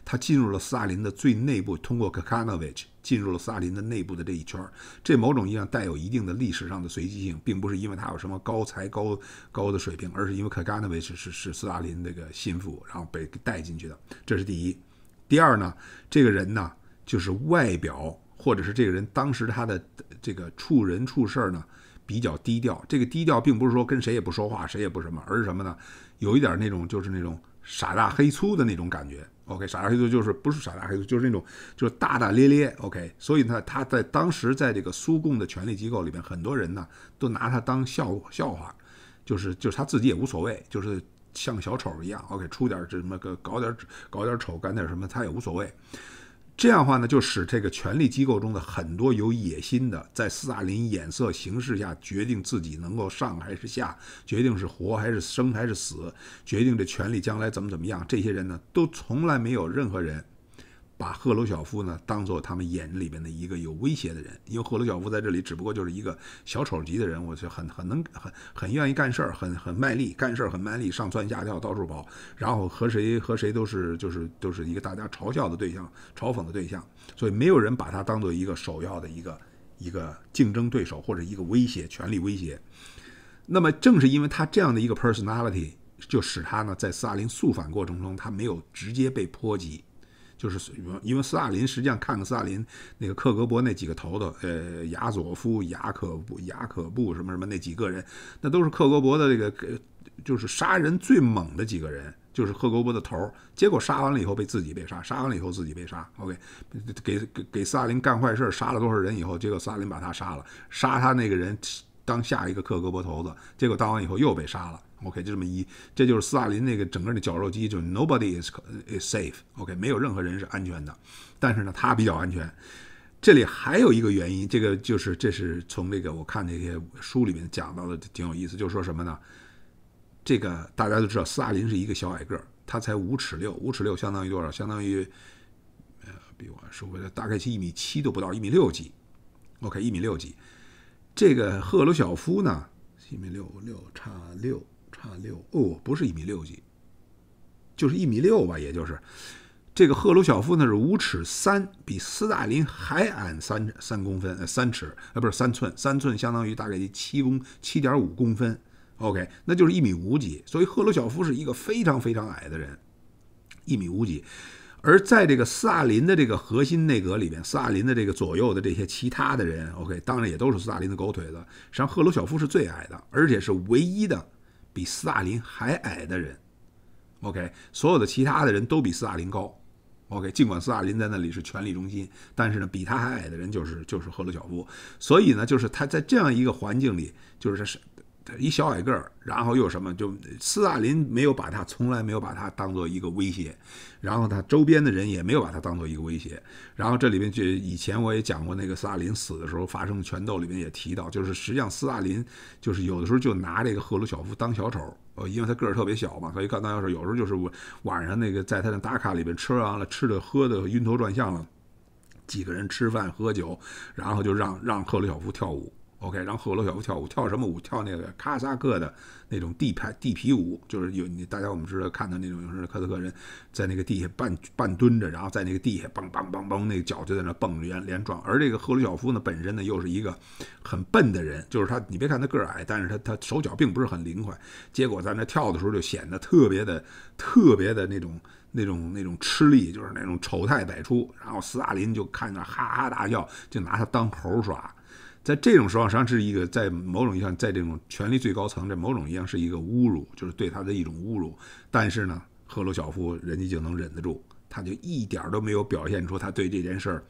他进入了斯大林的最内部，通过 Kakanovich 进入了斯大林的内部的这一圈这某种意义上带有一定的历史上的随机性，并不是因为他有什么高才高高的水平，而是因为 Kakanovich 是是斯大林那个心腹，然后被带进去的。这是第一。第二呢，这个人呢，就是外表或者是这个人当时他的这个处人处事呢比较低调。这个低调并不是说跟谁也不说话，谁也不什么，而是什么呢？有一点那种就是那种傻大黑粗的那种感觉。OK，傻大黑粗就是不是傻大黑粗，就是那种就是大大咧咧。OK，所以呢，他在当时在这个苏共的权力机构里边，很多人呢都拿他当笑笑话，就是就是他自己也无所谓，就是像小丑一样。OK，出点这什么个搞点搞点丑，干点什么他也无所谓。这样的话呢，就使这个权力机构中的很多有野心的，在斯大林眼色形势下，决定自己能够上还是下，决定是活还是生还是死，决定这权力将来怎么怎么样，这些人呢，都从来没有任何人。把赫鲁晓夫呢当做他们眼里边的一个有威胁的人，因为赫鲁晓夫在这里只不过就是一个小丑级的人，我就很很能很很愿意干事儿，很很卖力，干事儿很卖力，上蹿下跳到处跑，然后和谁和谁都是就是都是一个大家嘲笑的对象，嘲讽的对象，所以没有人把他当做一个首要的一个一个竞争对手或者一个威胁，权力威胁。那么正是因为他这样的一个 personality，就使他呢在斯大林肃反过程中，他没有直接被波及。就是因为斯大林实际上看看斯大林那个克格勃那几个头头，呃，亚佐夫、雅可布、雅可布什么什么那几个人，那都是克格勃的这个，就是杀人最猛的几个人，就是克格勃的头儿。结果杀完了以后被自己被杀，杀完了以后自己被杀。OK，给给给斯大林干坏事，杀了多少人以后，结果斯大林把他杀了，杀他那个人当下一个克格勃头子，结果当完以后又被杀了。OK，就这么一，这就是斯大林那个整个的绞肉机，就 Nobody is is safe。OK，没有任何人是安全的，但是呢，他比较安全。这里还有一个原因，这个就是这是从这个我看那些书里面讲到的，挺有意思，就是说什么呢？这个大家都知道，斯大林是一个小矮个儿，他才五尺六，五尺六相当于多少？相当于呃，比我说回来大概是一米七都不到，一米六几。OK，一米六几。这个赫鲁晓夫呢，一米六六差六。差六哦，不是一米六几，就是一米六吧，也就是这个赫鲁晓夫呢是五尺三，比斯大林还矮三三公分，呃三尺，呃不是三寸，三寸相当于大概七公七点五公分，OK，那就是一米五几，所以赫鲁晓夫是一个非常非常矮的人，一米五几。而在这个斯大林的这个核心内阁里边，斯大林的这个左右的这些其他的人，OK，当然也都是斯大林的狗腿子，实际上赫鲁晓夫是最矮的，而且是唯一的。比斯大林还矮的人，OK，所有的其他的人都比斯大林高，OK，尽管斯大林在那里是权力中心，但是呢，比他还矮的人就是就是赫鲁晓夫，所以呢，就是他在这样一个环境里，就是是。一小矮个儿，然后又什么？就斯大林没有把他，从来没有把他当做一个威胁，然后他周边的人也没有把他当做一个威胁。然后这里面就以前我也讲过，那个斯大林死的时候发生的权斗里面也提到，就是实际上斯大林就是有的时候就拿这个赫鲁晓夫当小丑，呃，因为他个儿特别小嘛，所以看到要是有时候就是我晚上那个在他的打卡里边吃完了，吃的喝的晕头转向了，几个人吃饭喝酒，然后就让让赫鲁晓夫跳舞。OK，然后赫鲁晓夫跳舞，跳什么舞？跳那个哈萨克的那种地拍地皮舞，就是有你大家我们知道看到那种，就是科萨克人在那个地下半半蹲着，然后在那个地下梆梆梆梆，那个脚就在那蹦着连连撞。而这个赫鲁晓夫呢，本身呢又是一个很笨的人，就是他，你别看他个儿矮，但是他他手脚并不是很灵快，结果在那跳的时候就显得特别的特别的那种那种那种吃力，就是那种丑态百出。然后斯大林就看着哈哈大笑，就拿他当猴耍。在这种时候，实际上是一个在某种意义上，在这种权力最高层，这某种意义上是一个侮辱，就是对他的一种侮辱。但是呢，赫鲁晓夫人家就能忍得住，他就一点都没有表现出他对这件事儿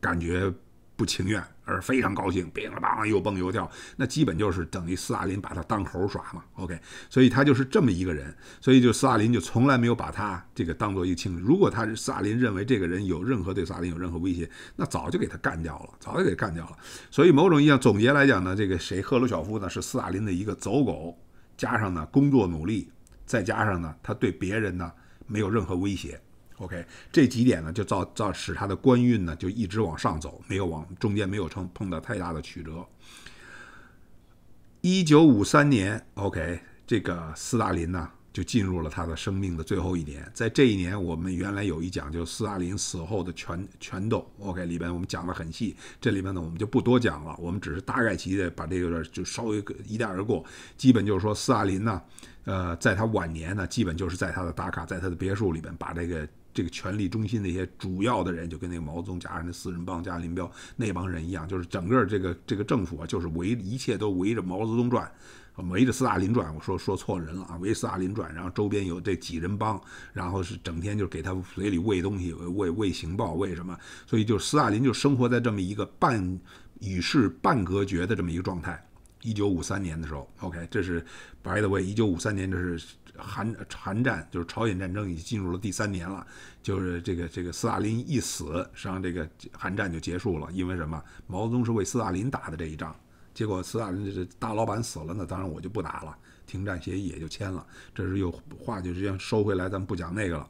感觉。不情愿，而非常高兴，乒了乓啷又蹦又跳，那基本就是等于斯大林把他当猴耍嘛。OK，所以他就是这么一个人，所以就斯大林就从来没有把他这个当做一个亲人。如果他是斯大林认为这个人有任何对斯大林有任何威胁，那早就给他干掉了，早就给干掉了。所以某种意义上总结来讲呢，这个谁赫鲁晓夫呢是斯大林的一个走狗，加上呢工作努力，再加上呢他对别人呢没有任何威胁。OK，这几点呢，就造造使他的官运呢就一直往上走，没有往中间没有碰碰到太大的曲折。一九五三年，OK，这个斯大林呢就进入了他的生命的最后一年。在这一年，我们原来有一讲，就斯大林死后的权权斗，OK，里边我们讲的很细。这里面呢，我们就不多讲了，我们只是大概其的把这个就稍微一带而过。基本就是说，斯大林呢，呃，在他晚年呢，基本就是在他的打卡，在他的别墅里边，把这个这个权力中心那些主要的人，就跟那个毛泽东加上那四人帮加林彪那帮人一样，就是整个这个这个政府啊，就是围一切都围着毛泽东转。围着斯大林转，我说说错人了啊！围斯大林转，然后周边有这几人帮，然后是整天就给他嘴里喂东西，喂喂情报，喂什么？所以就斯大林就生活在这么一个半与世半隔绝的这么一个状态。一九五三年的时候，OK，这是白的喂。一九五三年这是韩韩战，就是朝鲜战争已经进入了第三年了。就是这个这个斯大林一死，实际上这个韩战就结束了。因为什么？毛泽东是为斯大林打的这一仗。结果斯大林这大老板死了，那当然我就不打了，停战协议也就签了。这是又话就这样收回来，咱们不讲那个了。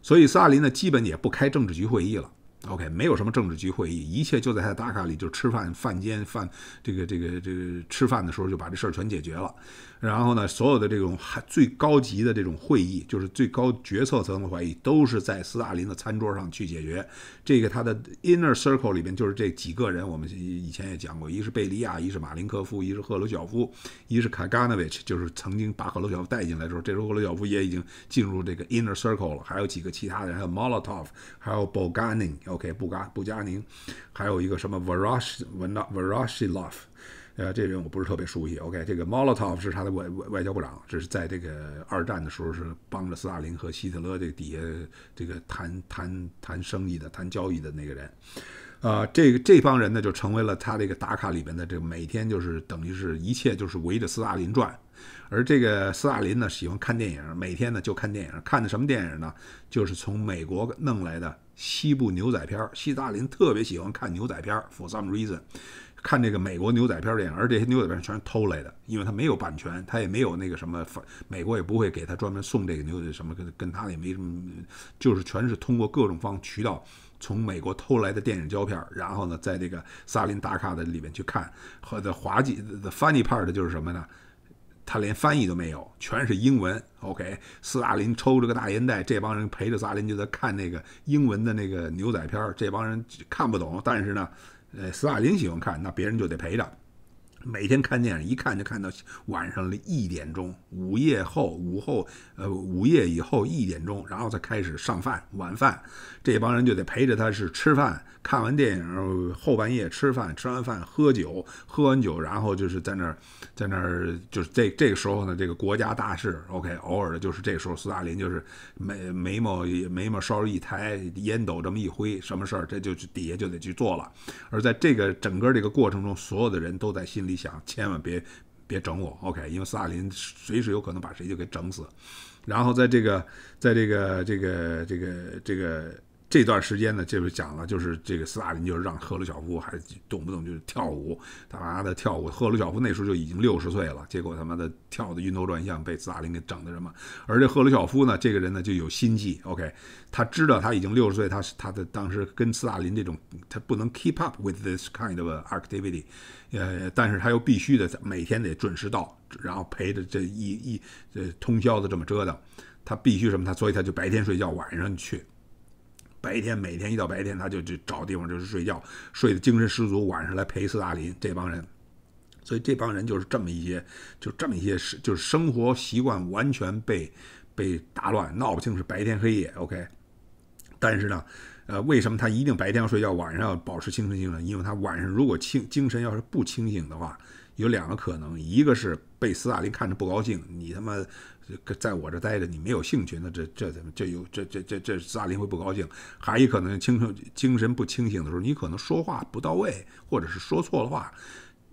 所以斯大林呢，基本也不开政治局会议了。OK，没有什么政治局会议，一切就在他打卡里，就吃饭饭间饭这个这个这个吃饭的时候就把这事儿全解决了。然后呢，所有的这种最高级的这种会议，就是最高决策层的会议，都是在斯大林的餐桌上去解决。这个他的 inner circle 里边就是这几个人，我们以前也讲过，一是贝利亚，一是马林科夫，一是赫鲁晓夫，一是卡加诺维奇，就是曾经把赫鲁晓夫带进来的时候，这时候赫鲁晓夫也已经进入这个 inner circle 了。还有几个其他的人，还有 Molotov，还有 Bulganin，OK，布加布加宁，还有一个什么 Vorosh Voroshilov。呃，这人我不是特别熟悉。OK，这个 Molotov 是他的外外外交部长，这是在这个二战的时候是帮着斯大林和希特勒这底下这个谈谈谈生意的、谈交易的那个人。啊，这个这帮人呢就成为了他这个打卡里边的这个每天就是等于是一切就是围着斯大林转。而这个斯大林呢喜欢看电影，每天呢就看电影，看的什么电影呢？就是从美国弄来的西部牛仔片。斯大林特别喜欢看牛仔片，for some reason。看这个美国牛仔片电影，而这些牛仔片全是偷来的，因为他没有版权，他也没有那个什么，美国也不会给他专门送这个牛仔什么，跟跟他也没什么，就是全是通过各种方渠道从美国偷来的电影胶片，然后呢，在这个萨林大卡的里面去看，和的滑稽的 funny part 就是什么呢？他连翻译都没有，全是英文。OK，斯大林抽着个大烟袋，这帮人陪着斯大林就在看那个英文的那个牛仔片，这帮人看不懂，但是呢。呃，斯大林喜欢看，那别人就得陪着。每天看电影，一看就看到晚上了一点钟，午夜后午后，呃，午夜以后一点钟，然后再开始上饭晚饭。这帮人就得陪着他是吃饭，看完电影后半夜吃饭，吃完饭喝酒，喝完酒然后就是在那儿，在那儿就是这这个时候呢，这个国家大事，OK，偶尔的就是这时候，斯大林就是眉眉毛眉毛稍微一抬，烟斗这么一挥，什么事儿这就底下就得去做了。而在这个整个这个过程中，所有的人都在心里想，千万别别整我，OK，因为斯大林随时有可能把谁就给整死。然后在这个在这个这个这个这个。这段时间呢，就是讲了，就是这个斯大林就是让赫鲁晓夫还动不动就是跳舞，他妈的跳舞。赫鲁晓夫那时候就已经六十岁了，结果他妈的跳的晕头转向，被斯大林给整的什么？而这赫鲁晓夫呢，这个人呢就有心计，OK，他知道他已经六十岁，他是他的当时跟斯大林这种，他不能 keep up with this kind of activity，呃，但是他又必须得每天得准时到，然后陪着这一一这通宵的这么折腾，他必须什么？他所以他就白天睡觉，晚上去。白天每天一到白天，他就就找地方就是睡觉，睡得精神十足。晚上来陪斯大林这帮人，所以这帮人就是这么一些，就这么一些是就是生活习惯完全被被打乱，闹不清是白天黑夜。OK，但是呢，呃，为什么他一定白天要睡觉，晚上要保持清醒精神？因为他晚上如果清精神要是不清醒的话，有两个可能，一个是被斯大林看着不高兴，你他妈。在我这待着，你没有兴趣，那这这怎么这有这这这这斯大林会不高兴？还有可能清醒精神不清醒的时候，你可能说话不到位，或者是说错了话。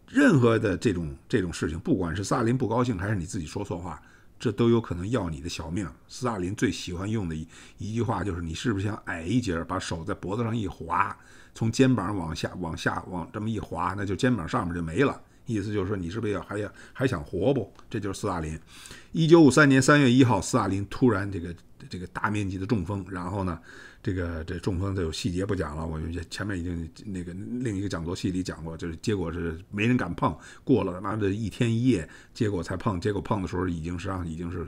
任何的这种这种事情，不管是斯大林不高兴，还是你自己说错话，这都有可能要你的小命。斯大林最喜欢用的一一句话就是：“你是不是想矮一截，把手在脖子上一划，从肩膀往下往下往这么一划，那就肩膀上面就没了。”意思就是说你是不是要还要还想活不？这就是斯大林。一九五三年三月一号，斯大林突然这个这个大面积的中风，然后呢？这个这中风，这有细节不讲了。我就前面已经那个另一个讲座戏里讲过，就是结果是没人敢碰，过了他妈的一天一夜，结果才碰。结果碰的时候，已经实际上已经是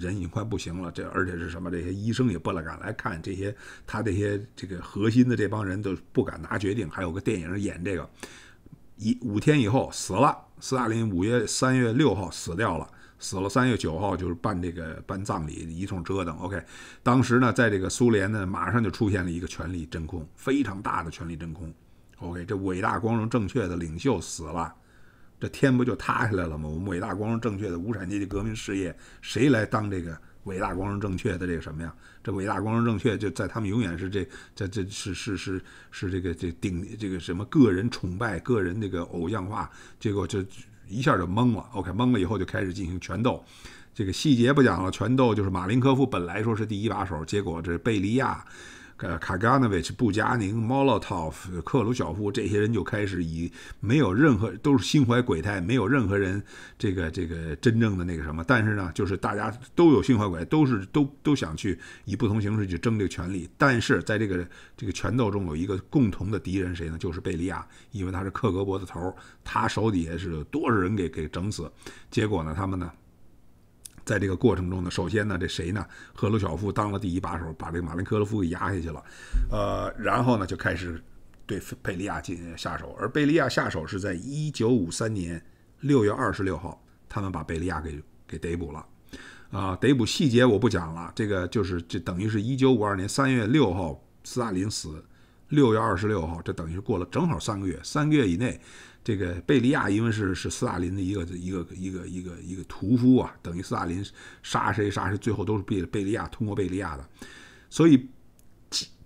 人已经快不行了。这而且是什么？这些医生也不敢来看，这些他这些这个核心的这帮人都不敢拿决定。还有个电影演这个，一五天以后死了，斯大林五月三月六号死掉了。死了，三月九号就是办这个办葬礼，一通折腾。OK，当时呢，在这个苏联呢，马上就出现了一个权力真空，非常大的权力真空。OK，这伟大光荣正确的领袖死了，这天不就塌下来了吗？我们伟大光荣正确的无产阶级革命事业，谁来当这个伟大光荣正确的这个什么呀？这伟大光荣正确就在他们永远是这在这是是是是这个这顶这个什么个人崇拜、个人那个偶像化，结果就。一下就懵了，OK，懵了以后就开始进行拳斗，这个细节不讲了。拳斗就是马林科夫本来说是第一把手，结果这贝利亚。呃，卡加诺维奇、布加宁、莫洛托夫、克鲁晓夫这些人就开始以没有任何都是心怀鬼胎，没有任何人这个这个真正的那个什么。但是呢，就是大家都有心怀鬼，都是都都想去以不同形式去争这个权利。但是在这个这个拳斗中有一个共同的敌人，谁呢？就是贝利亚，因为他是克格勃的头，他手底下是多少人给给整死。结果呢，他们呢？在这个过程中呢，首先呢，这谁呢？赫鲁晓夫当了第一把手，把这个马林科夫给压下去了。呃，然后呢，就开始对贝利亚进行下手。而贝利亚下手是在一九五三年六月二十六号，他们把贝利亚给给逮捕了。啊，逮捕细节我不讲了，这个就是这等于是一九五二年三月六号斯大林死，六月二十六号，这等于是过了正好三个月，三个月以内。这个贝利亚因为是是斯大林的一个一个一个一个一个屠夫啊，等于斯大林杀谁杀谁，最后都是贝贝利亚通过贝利亚的，所以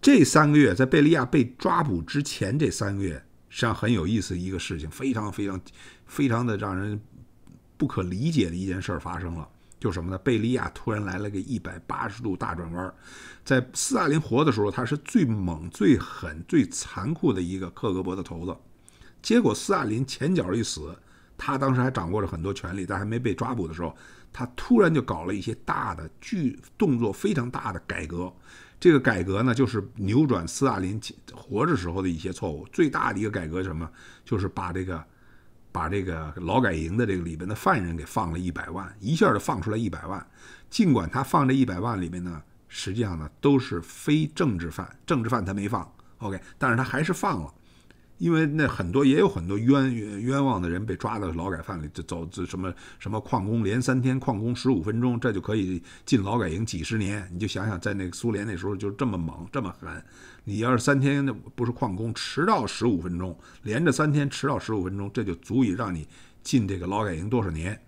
这三个月在贝利亚被抓捕之前这三个月，实际上很有意思一个事情，非常非常非常的让人不可理解的一件事发生了，就什么呢？贝利亚突然来了个一百八十度大转弯，在斯大林活的时候，他是最猛、最狠、最残酷的一个克格勃的头子。结果斯大林前脚一死，他当时还掌握着很多权力，但还没被抓捕的时候，他突然就搞了一些大的巨动作，非常大的改革。这个改革呢，就是扭转斯大林活着时候的一些错误。最大的一个改革是什么？就是把这个把这个劳改营的这个里边的犯人给放了一百万，一下就放出来一百万。尽管他放这一百万里面呢，实际上呢都是非政治犯，政治犯他没放，OK，但是他还是放了。因为那很多也有很多冤冤枉的人被抓到劳改犯里，就走这什么什么旷工连三天旷工十五分钟，这就可以进劳改营几十年。你就想想，在那个苏联那时候就这么猛这么狠，你要是三天不是旷工，迟到十五分钟，连着三天迟到十五分钟，这就足以让你进这个劳改营多少年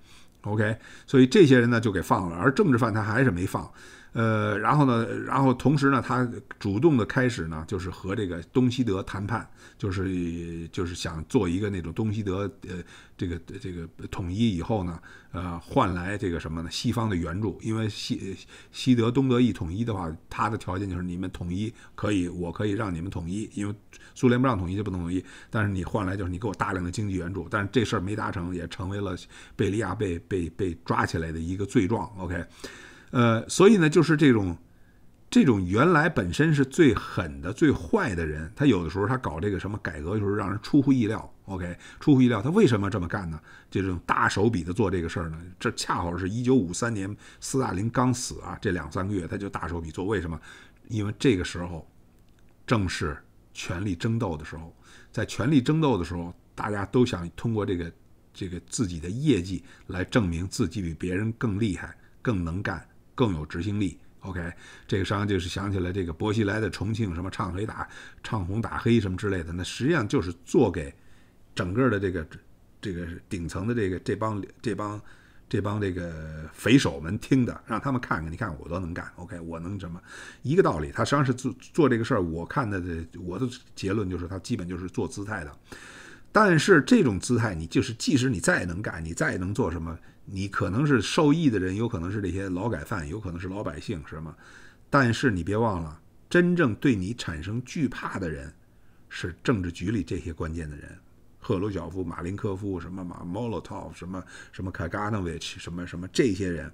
？OK，所以这些人呢就给放了，而政治犯他还是没放。呃，然后呢，然后同时呢，他主动的开始呢，就是和这个东西德谈判，就是就是想做一个那种东西德呃这个这个统一以后呢，呃换来这个什么呢？西方的援助，因为西西德东德一统一的话，他的条件就是你们统一可以，我可以让你们统一，因为苏联不让统一就不能统一，但是你换来就是你给我大量的经济援助，但是这事儿没达成，也成为了贝利亚被被被抓起来的一个罪状。OK。呃，所以呢，就是这种，这种原来本身是最狠的、最坏的人，他有的时候他搞这个什么改革，就是让人出乎意料。OK，出乎意料，他为什么这么干呢？这种大手笔的做这个事儿呢？这恰好是一九五三年斯大林刚死啊，这两三个月他就大手笔做。为什么？因为这个时候正是权力争斗的时候，在权力争斗的时候，大家都想通过这个这个自己的业绩来证明自己比别人更厉害、更能干。更有执行力。OK，这个实际上就是想起来这个薄熙来的重庆什么唱黑打唱红打黑什么之类的，那实际上就是做给整个的这个这个顶层的这个这帮这帮这帮这个匪首们听的，让他们看看，你看我都能干。OK，我能什么一个道理？他实际上是做做这个事儿。我看的我的结论就是，他基本就是做姿态的。但是这种姿态，你就是即使你再能干，你再能做什么？你可能是受益的人，有可能是这些劳改犯，有可能是老百姓，是吗？但是你别忘了，真正对你产生惧怕的人，是政治局里这些关键的人。赫鲁晓夫、马林科夫、什么马莫洛托夫、什么什么卡加诺维奇、什么什么这些人，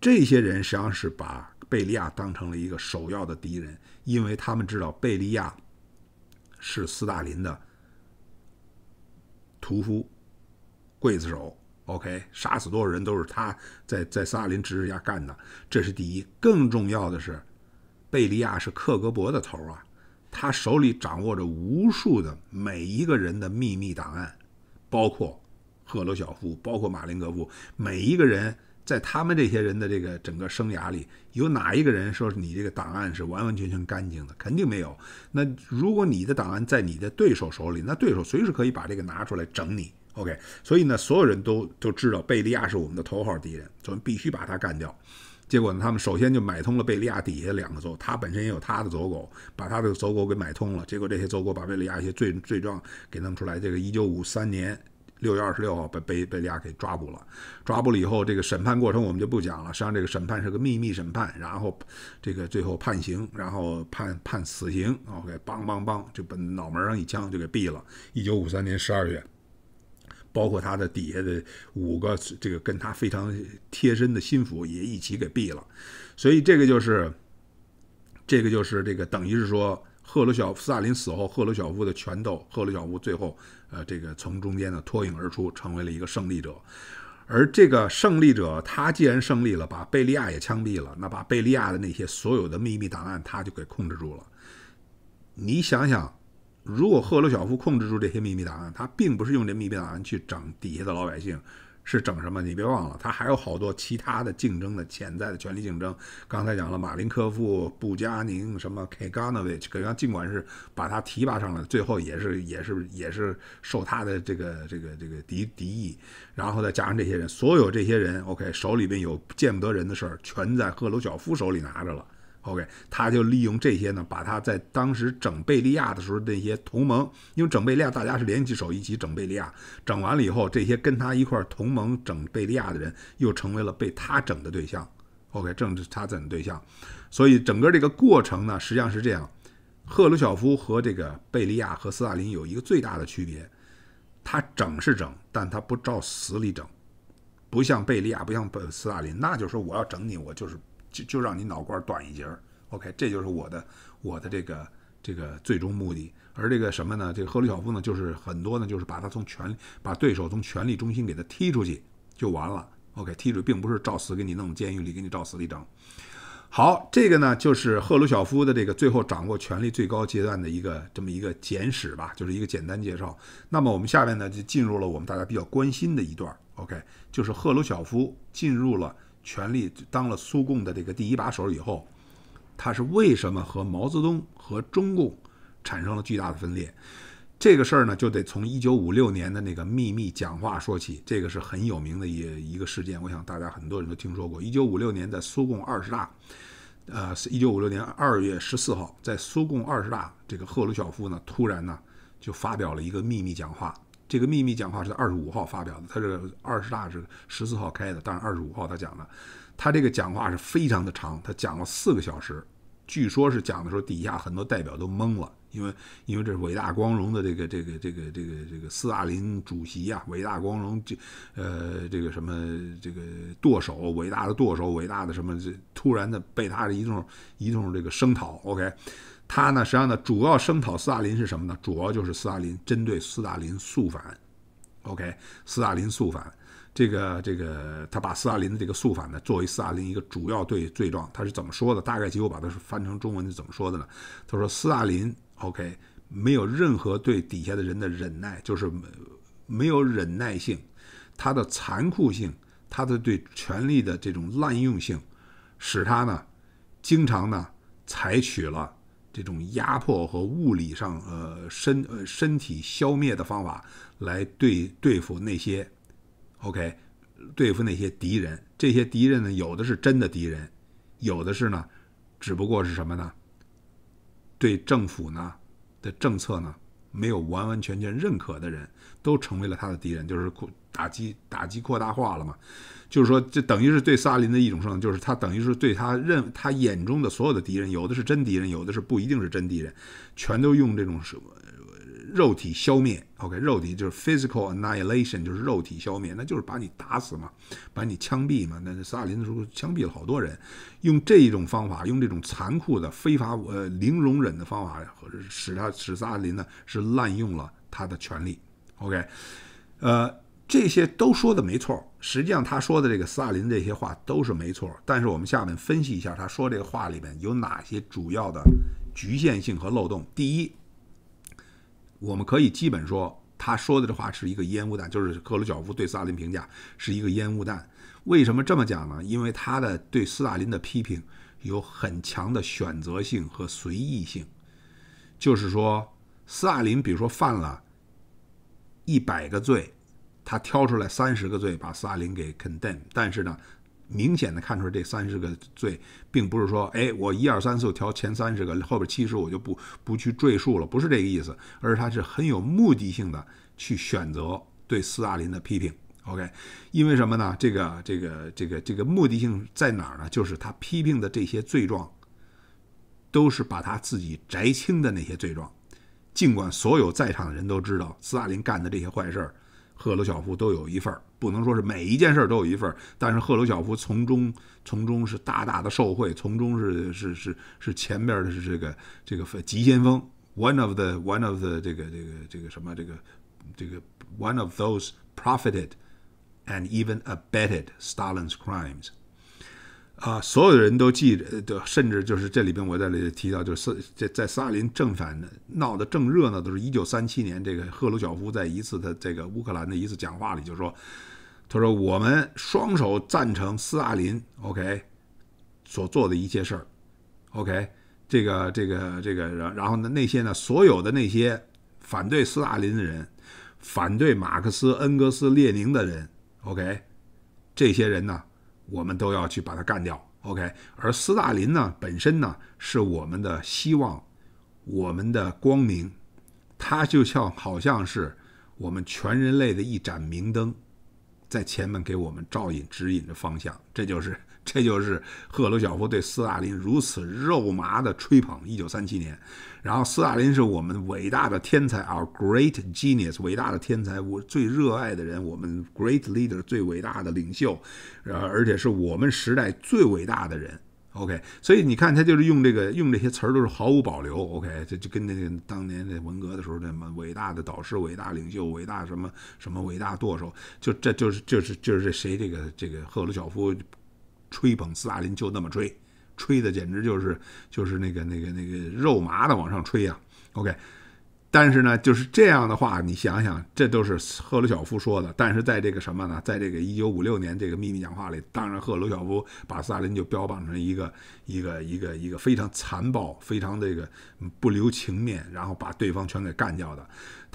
这些人实际上是把贝利亚当成了一个首要的敌人，因为他们知道贝利亚是斯大林的屠夫、刽子手。OK，杀死多少人都是他在在斯大林指示下干的，这是第一。更重要的是，贝利亚是克格勃的头啊，他手里掌握着无数的每一个人的秘密档案，包括赫鲁晓夫，包括马林格夫，每一个人在他们这些人的这个整个生涯里，有哪一个人说是你这个档案是完完全全干净的？肯定没有。那如果你的档案在你的对手手里，那对手随时可以把这个拿出来整你。OK，所以呢，所有人都都知道贝利亚是我们的头号敌人，所以必须把他干掉。结果呢，他们首先就买通了贝利亚底下两个走，他本身也有他的走狗，把他的走狗给买通了。结果这些走狗把贝利亚一些罪罪状给弄出来。这个一九五三年六月二十六号被贝贝利亚给抓捕了。抓捕了以后，这个审判过程我们就不讲了。实际上这个审判是个秘密审判，然后这个最后判刑，然后判判死刑。OK，梆梆梆就把脑门上一枪就给毙了。一九五三年十二月。包括他的底下的五个这个跟他非常贴身的心腹也一起给毙了，所以这个就是这个就是这个等于是说赫鲁晓夫斯大林死后，赫鲁晓夫的拳头，赫鲁晓夫最后呃这个从中间呢脱颖而出，成为了一个胜利者。而这个胜利者他既然胜利了，把贝利亚也枪毙了，那把贝利亚的那些所有的秘密档案他就给控制住了。你想想。如果赫鲁晓夫控制住这些秘密档案，他并不是用这秘密档案去整底下的老百姓，是整什么？你别忘了，他还有好多其他的竞争的潜在的权力竞争。刚才讲了，马林科夫、布加宁、什么 K. Ganovich，可能尽管是把他提拔上来，最后也是也是也是受他的这个这个这个敌敌意。然后再加上这些人，所有这些人，OK，手里边有见不得人的事儿，全在赫鲁晓夫手里拿着了。OK，他就利用这些呢，把他在当时整贝利亚的时候那些同盟，因为整贝利亚大家是联起手一起整贝利亚，整完了以后，这些跟他一块同盟整贝利亚的人又成为了被他整的对象。OK，正是他整的对象，所以整个这个过程呢，实际上是这样：赫鲁晓夫和这个贝利亚和斯大林有一个最大的区别，他整是整，但他不照死里整，不像贝利亚，不像斯大林，那就是说我要整你，我就是。就就让你脑瓜短一截儿，OK，这就是我的我的这个这个最终目的。而这个什么呢？这个赫鲁晓夫呢，就是很多呢，就是把他从权把对手从权力中心给他踢出去就完了。OK，踢出去并不是照死给你弄监狱里给你照死里整。好，这个呢就是赫鲁晓夫的这个最后掌握权力最高阶段的一个这么一个简史吧，就是一个简单介绍。那么我们下面呢就进入了我们大家比较关心的一段，OK，就是赫鲁晓夫进入了。权力当了苏共的这个第一把手以后，他是为什么和毛泽东和中共产生了巨大的分裂？这个事儿呢，就得从一九五六年的那个秘密讲话说起。这个是很有名的一一个事件，我想大家很多人都听说过。一九五六年在苏共二十大，呃，一九五六年二月十四号，在苏共二十大，这个赫鲁晓夫呢，突然呢就发表了一个秘密讲话。这个秘密讲话是在二十五号发表的，他这个二十大是十四号开的，但是二十五号他讲的，他这个讲话是非常的长，他讲了四个小时，据说是讲的时候底下很多代表都懵了，因为因为这是伟大光荣的这个这个这个这个这个斯大林主席啊，伟大光荣这呃这个什么这个舵手，伟大的舵手，伟大的什么这突然的被他的一通一通这个声讨，OK。他呢，实际上呢，主要声讨斯大林是什么呢？主要就是斯大林针对斯大林肃反，OK，斯大林肃反，这个这个，他把斯大林的这个肃反呢，作为斯大林一个主要对罪状，他是怎么说的？大概结果把它翻成中文是怎么说的呢？他说斯大林 OK 没有任何对底下的人的忍耐，就是没有忍耐性，他的残酷性，他的对权力的这种滥用性，使他呢，经常呢采取了。这种压迫和物理上，呃身呃身体消灭的方法，来对对付那些，OK，对付那些敌人。这些敌人呢，有的是真的敌人，有的是呢，只不过是什么呢？对政府呢的政策呢，没有完完全全认可的人，都成为了他的敌人，就是扩打击打击扩大化了嘛。就是说，这等于是对斯大林的一种胜，就是他等于是对他认他眼中的所有的敌人，有的是真敌人，有的是不一定是真敌人，全都用这种什么肉体消灭，OK，肉体就是 physical annihilation，就是肉体消灭，那就是把你打死嘛，把你枪毙嘛。那斯大林的时候枪毙了好多人，用这一种方法，用这种残酷的、非法呃零容忍的方法，使他使斯大林呢是滥用了他的权利，OK，呃，这些都说的没错。实际上他说的这个斯大林这些话都是没错，但是我们下面分析一下他说这个话里面有哪些主要的局限性和漏洞。第一。我们可以基本说，他说的这话是一个烟雾弹，就是赫鲁晓夫对斯大林评价是一个烟雾弹。为什么这么讲呢？因为他的对斯大林的批评有很强的选择性和随意性，就是说，斯大林比如说犯了一百个罪，他挑出来三十个罪把斯大林给 condemn，但是呢。明显的看出来，这三十个罪，并不是说，哎，我一二三四调前三十个，后边七十我就不不去赘述了，不是这个意思，而他是很有目的性的去选择对斯大林的批评。OK，因为什么呢？这个这个这个这个目的性在哪儿呢？就是他批评的这些罪状，都是把他自己摘清的那些罪状，尽管所有在场的人都知道斯大林干的这些坏事儿。赫鲁晓夫都有一份儿，不能说是每一件事都有一份儿，但是赫鲁晓夫从中从中是大大的受贿，从中是是是是前边的是这个这个急先锋，one of the one of the 这个这个这个什么这个这个 one of those profited and even abetted Stalin's crimes。啊，所有的人都记得，甚至就是这里边我在这里提到，就是在在斯大林正反闹得正热闹，都是一九三七年，这个赫鲁晓夫在一次的这个乌克兰的一次讲话里就说，他说我们双手赞成斯大林，OK，所做的一切事儿，OK，这个这个这个，然然后呢，那些呢，所有的那些反对斯大林的人，反对马克思、恩格斯、列宁的人，OK，这些人呢。我们都要去把它干掉，OK。而斯大林呢，本身呢是我们的希望，我们的光明，他就像好像是我们全人类的一盏明灯，在前面给我们照引、指引着方向。这就是。这就是赫鲁晓夫对斯大林如此肉麻的吹捧。一九三七年，然后斯大林是我们伟大的天才，our great genius，伟大的天才，我最热爱的人，我们 great leader，最伟大的领袖，呃，而且是我们时代最伟大的人。OK，所以你看他就是用这个用这些词儿都是毫无保留。OK，这就跟那个当年那文革的时候，那么伟大的导师、伟大领袖、伟大什么什么伟大舵手，就这就是就是就是这谁这个这个赫鲁晓夫。吹捧斯大林就那么吹，吹的简直就是就是那个那个那个肉麻的往上吹呀。OK，但是呢，就是这样的话，你想想，这都是赫鲁晓夫说的。但是在这个什么呢？在这个一九五六年这个秘密讲话里，当然赫鲁晓夫把斯大林就标榜成一个一个一个一个非常残暴、非常这个不留情面，然后把对方全给干掉的。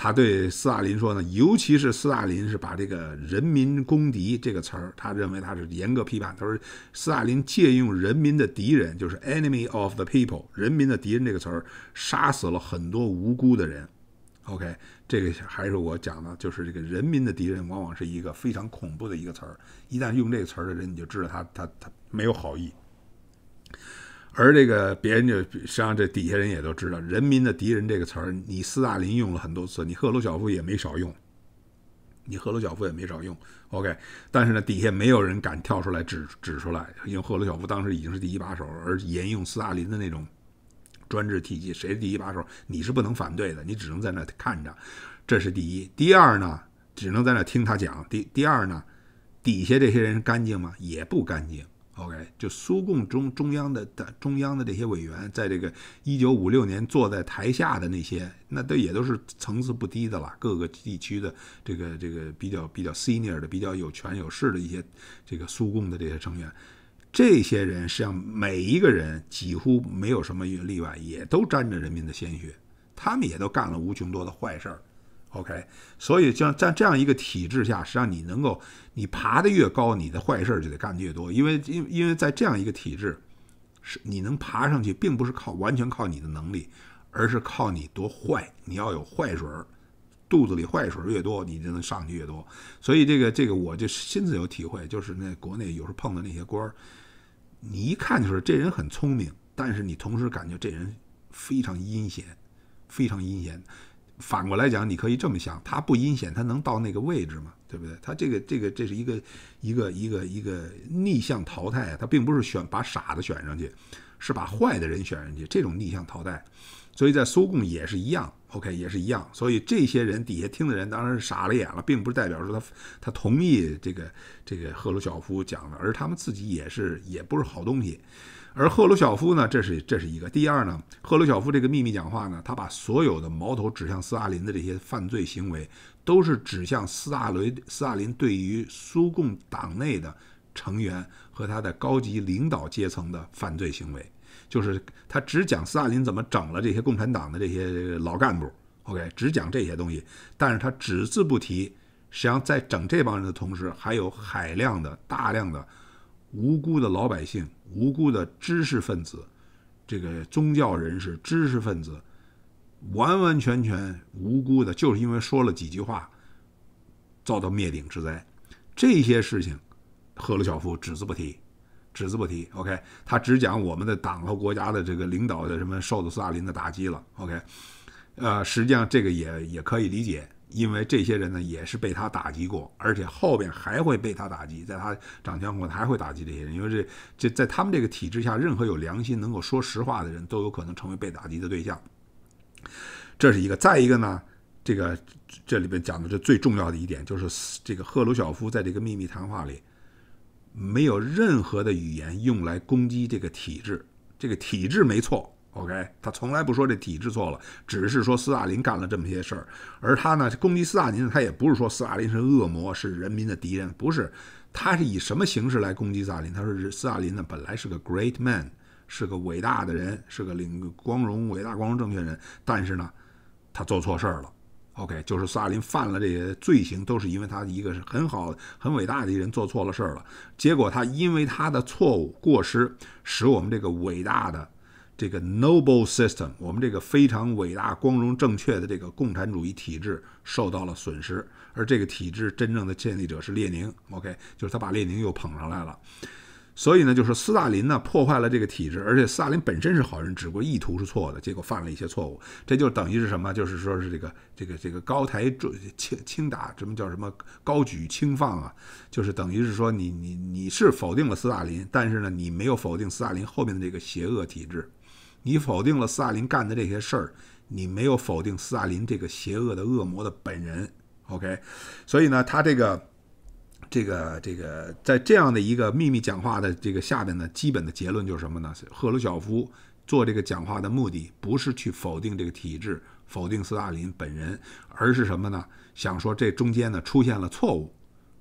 他对斯大林说呢，尤其是斯大林是把这个“人民公敌”这个词儿，他认为他是严格批判。他说，斯大林借用“人民的敌人”，就是 “enemy of the people”，人民的敌人这个词儿，杀死了很多无辜的人。OK，这个还是我讲的，就是这个“人民的敌人”往往是一个非常恐怖的一个词儿。一旦用这个词儿的人，你就知道他他他没有好意。而这个别人就实际上这底下人也都知道，“人民的敌人”这个词儿，你斯大林用了很多次，你赫鲁晓夫也没少用，你赫鲁晓夫也没少用。OK，但是呢，底下没有人敢跳出来指指出来，因为赫鲁晓夫当时已经是第一把手，而沿用斯大林的那种专制体系，谁是第一把手，你是不能反对的，你只能在那看着。这是第一。第二呢，只能在那听他讲。第第二呢，底下这些人干净吗？也不干净。OK，就苏共中中央的的中央的这些委员，在这个一九五六年坐在台下的那些，那都也都是层次不低的了。各个地区的这个这个比较比较 senior 的、比较有权有势的一些这个苏共的这些成员，这些人实际上每一个人几乎没有什么例外，也都沾着人民的鲜血，他们也都干了无穷多的坏事儿。OK，所以像在这样一个体制下，实际上你能够你爬得越高，你的坏事就得干得越多。因为因因为在这样一个体制，是你能爬上去，并不是靠完全靠你的能力，而是靠你多坏。你要有坏水儿，肚子里坏水越多，你就能上去越多。所以这个这个我就亲自有体会，就是那国内有时候碰到那些官儿，你一看就是这人很聪明，但是你同时感觉这人非常阴险，非常阴险。反过来讲，你可以这么想，他不阴险，他能到那个位置吗？对不对？他这个这个这是一个一个一个一个逆向淘汰啊，他并不是选把傻子选上去，是把坏的人选上去，这种逆向淘汰。所以在苏共也是一样，OK 也是一样。所以这些人底下听的人当然是傻了眼了，并不是代表说他他同意这个这个赫鲁晓夫讲的，而他们自己也是也不是好东西。而赫鲁晓夫呢，这是这是一个。第二呢，赫鲁晓夫这个秘密讲话呢，他把所有的矛头指向斯大林的这些犯罪行为，都是指向斯大林斯大林对于苏共党内的成员和他的高级领导阶层的犯罪行为。就是他只讲斯大林怎么整了这些共产党的这些老干部，OK，只讲这些东西，但是他只字不提，实际上在整这帮人的同时，还有海量的、大量的无辜的老百姓、无辜的知识分子、这个宗教人士、知识分子，完完全全无辜的，就是因为说了几句话，遭到灭顶之灾。这些事情，赫鲁晓夫只字不提。只字不提，OK，他只讲我们的党和国家的这个领导的什么受到斯大林的打击了，OK，呃，实际上这个也也可以理解，因为这些人呢也是被他打击过，而且后边还会被他打击，在他掌权后还会打击这些人，因为这这在他们这个体制下，任何有良心能够说实话的人都有可能成为被打击的对象，这是一个。再一个呢，这个这里边讲的这最重要的一点就是这个赫鲁晓夫在这个秘密谈话里。没有任何的语言用来攻击这个体制，这个体制没错，OK，他从来不说这体制错了，只是说斯大林干了这么些事儿。而他呢，攻击斯大林，他也不是说斯大林是恶魔，是人民的敌人，不是，他是以什么形式来攻击斯大林？他说是斯大林呢，本来是个 great man，是个伟大的人，是个领光荣、伟大、光荣、正确人，但是呢，他做错事儿了。OK，就是斯大林犯了这些罪行，都是因为他一个是很好、很伟大的一人做错了事儿了。结果他因为他的错误、过失，使我们这个伟大的这个 noble system，我们这个非常伟大、光荣、正确的这个共产主义体制受到了损失。而这个体制真正的建立者是列宁。OK，就是他把列宁又捧上来了。所以呢，就是斯大林呢破坏了这个体制，而且斯大林本身是好人，只不过意图是错的，结果犯了一些错误。这就等于是什么？就是说是这个这个这个高抬重轻轻打，什么叫什么高举轻放啊？就是等于是说你你你是否定了斯大林，但是呢，你没有否定斯大林后面的这个邪恶体制，你否定了斯大林干的这些事儿，你没有否定斯大林这个邪恶的恶魔的本人。OK，所以呢，他这个。这个这个，在这样的一个秘密讲话的这个下边呢，基本的结论就是什么呢？赫鲁晓夫做这个讲话的目的，不是去否定这个体制，否定斯大林本人，而是什么呢？想说这中间呢出现了错误，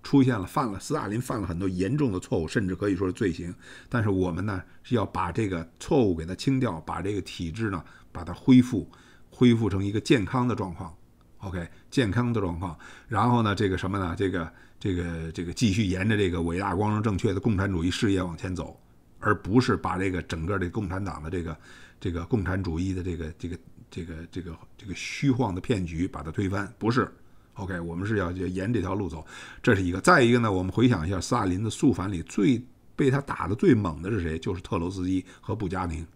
出现了犯了斯大林犯了很多严重的错误，甚至可以说是罪行。但是我们呢是要把这个错误给它清掉，把这个体制呢把它恢复，恢复成一个健康的状况。OK，健康的状况。然后呢，这个什么呢？这个。这个这个继续沿着这个伟大、光荣、正确的共产主义事业往前走，而不是把这个整个这共产党的这个这个共产主义的这个这个这个这个这个虚晃的骗局把它推翻，不是。OK，我们是要沿这条路走，这是一个。再一个呢，我们回想一下斯大林的肃反里最被他打的最猛的是谁？就是特罗斯基和布加宁。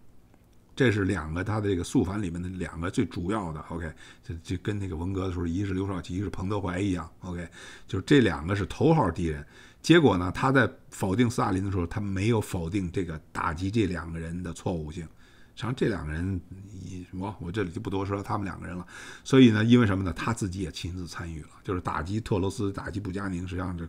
这是两个他的这个肃反里面的两个最主要的，OK，就就跟那个文革的时候，一个是刘少奇，一个是彭德怀一样，OK，就是这两个是头号敌人。结果呢，他在否定斯大林的时候，他没有否定这个打击这两个人的错误性。实际上，这两个人，我我这里就不多说他们两个人了。所以呢，因为什么呢？他自己也亲自参与了，就是打击特罗斯、打击布加宁。实际上，这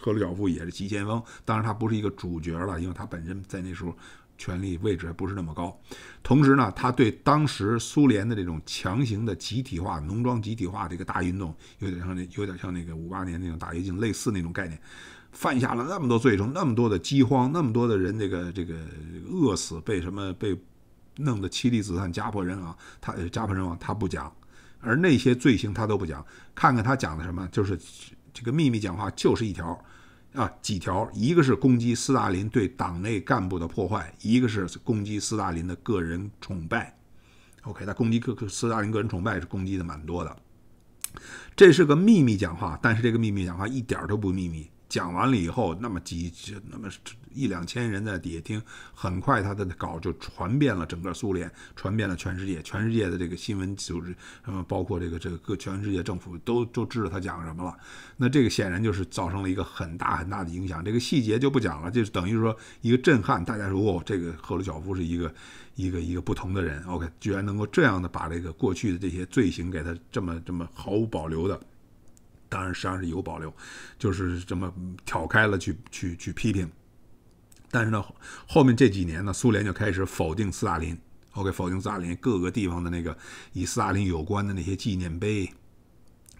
赫鲁晓夫也是急先锋，当然他不是一个主角了，因为他本身在那时候。权力位置还不是那么高，同时呢，他对当时苏联的这种强行的集体化、农庄集体化这个大运动，有点像那有点像那个五八年那种大跃进类似那种概念，犯下了那么多罪，成那么多的饥荒，那么多的人这个这个饿死，被什么被弄得妻离子散、家破人亡，他家破人亡他不讲，而那些罪行他都不讲。看看他讲的什么，就是这个秘密讲话就是一条。啊，几条，一个是攻击斯大林对党内干部的破坏，一个是攻击斯大林的个人崇拜。OK，他攻击个斯大林个人崇拜是攻击的蛮多的。这是个秘密讲话，但是这个秘密讲话一点都不秘密，讲完了以后，那么几那么一两千人在底下听，很快他的稿就传遍了整个苏联，传遍了全世界，全世界的这个新闻组织，呃，包括这个这个各全世界政府都都知道他讲什么了。那这个显然就是造成了一个很大很大的影响。这个细节就不讲了，就是等于说一个震撼，大家说哦，这个赫鲁晓夫是一个一个一个不同的人。OK，居然能够这样的把这个过去的这些罪行给他这么这么毫无保留的。当然，实际上是有保留，就是这么挑开了去去去批评。但是呢，后面这几年呢，苏联就开始否定斯大林。OK，否定斯大林，各个地方的那个以斯大林有关的那些纪念碑，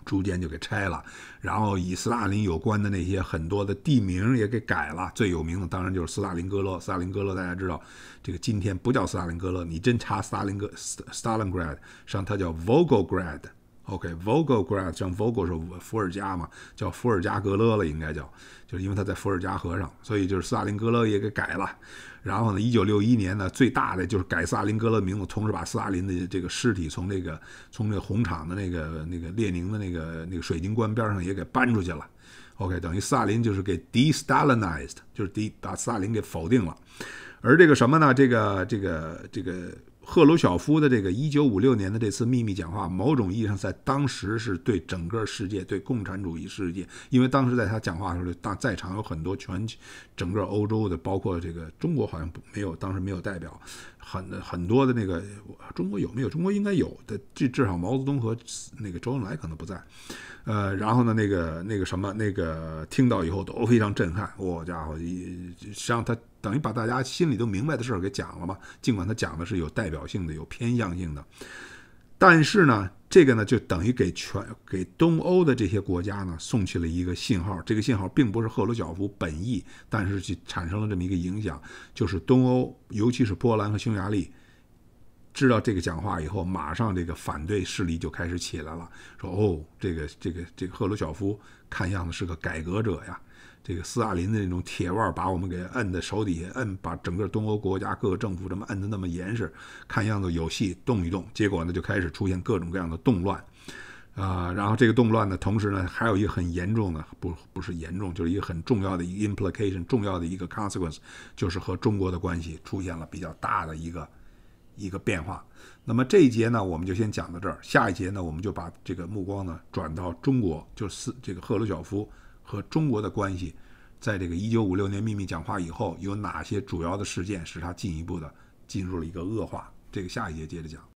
逐渐就给拆了。然后以斯大林有关的那些很多的地名也给改了。最有名的当然就是斯大林格勒。斯大林格勒大家知道，这个今天不叫斯大林格勒，你真查斯大林格 Stalingrad，实际上它叫 Vogograd。OK，Volgograd 像 Volgo 是伏尔加嘛，叫伏尔加格勒了，应该叫，就是因为他在伏尔加河上，所以就是斯大林格勒也给改了。然后呢，一九六一年呢，最大的就是改斯大林格勒名字，同时把斯大林的这个尸体从这个从这个红场的那个那个列宁的那个那个水晶棺边上也给搬出去了。OK，等于斯大林就是给 de-Stalinized，就是 de 把斯大林给否定了。而这个什么呢？这个这个这个。赫鲁晓夫的这个一九五六年的这次秘密讲话，某种意义上在当时是对整个世界、对共产主义世界，因为当时在他讲话的时候，当在场有很多全整个欧洲的，包括这个中国好像没有，当时没有代表，很很多的那个中国有没有？中国应该有的，至至少毛泽东和那个周恩来可能不在。呃，然后呢，那个那个什么，那个听到以后都非常震撼。我家伙，实际上他等于把大家心里都明白的事儿给讲了嘛。尽管他讲的是有代表性的、有偏向性的，但是呢，这个呢就等于给全给东欧的这些国家呢送去了一个信号。这个信号并不是赫鲁晓夫本意，但是去产生了这么一个影响，就是东欧，尤其是波兰和匈牙利。知道这个讲话以后，马上这个反对势力就开始起来了，说：“哦，这个这个这个赫鲁晓夫看样子是个改革者呀，这个斯大林的那种铁腕把我们给摁在手底下，摁把整个东欧国家各个政府这么摁得那么严实，看样子有戏动一动。结果呢，就开始出现各种各样的动乱，啊，然后这个动乱呢，同时呢，还有一个很严重的，不不是严重，就是一个很重要的一个 implication，重要的一个 consequence，就是和中国的关系出现了比较大的一个。”一个变化，那么这一节呢，我们就先讲到这儿。下一节呢，我们就把这个目光呢转到中国，就是这个赫鲁晓夫和中国的关系，在这个一九五六年秘密讲话以后，有哪些主要的事件使他进一步的进入了一个恶化？这个下一节接着讲。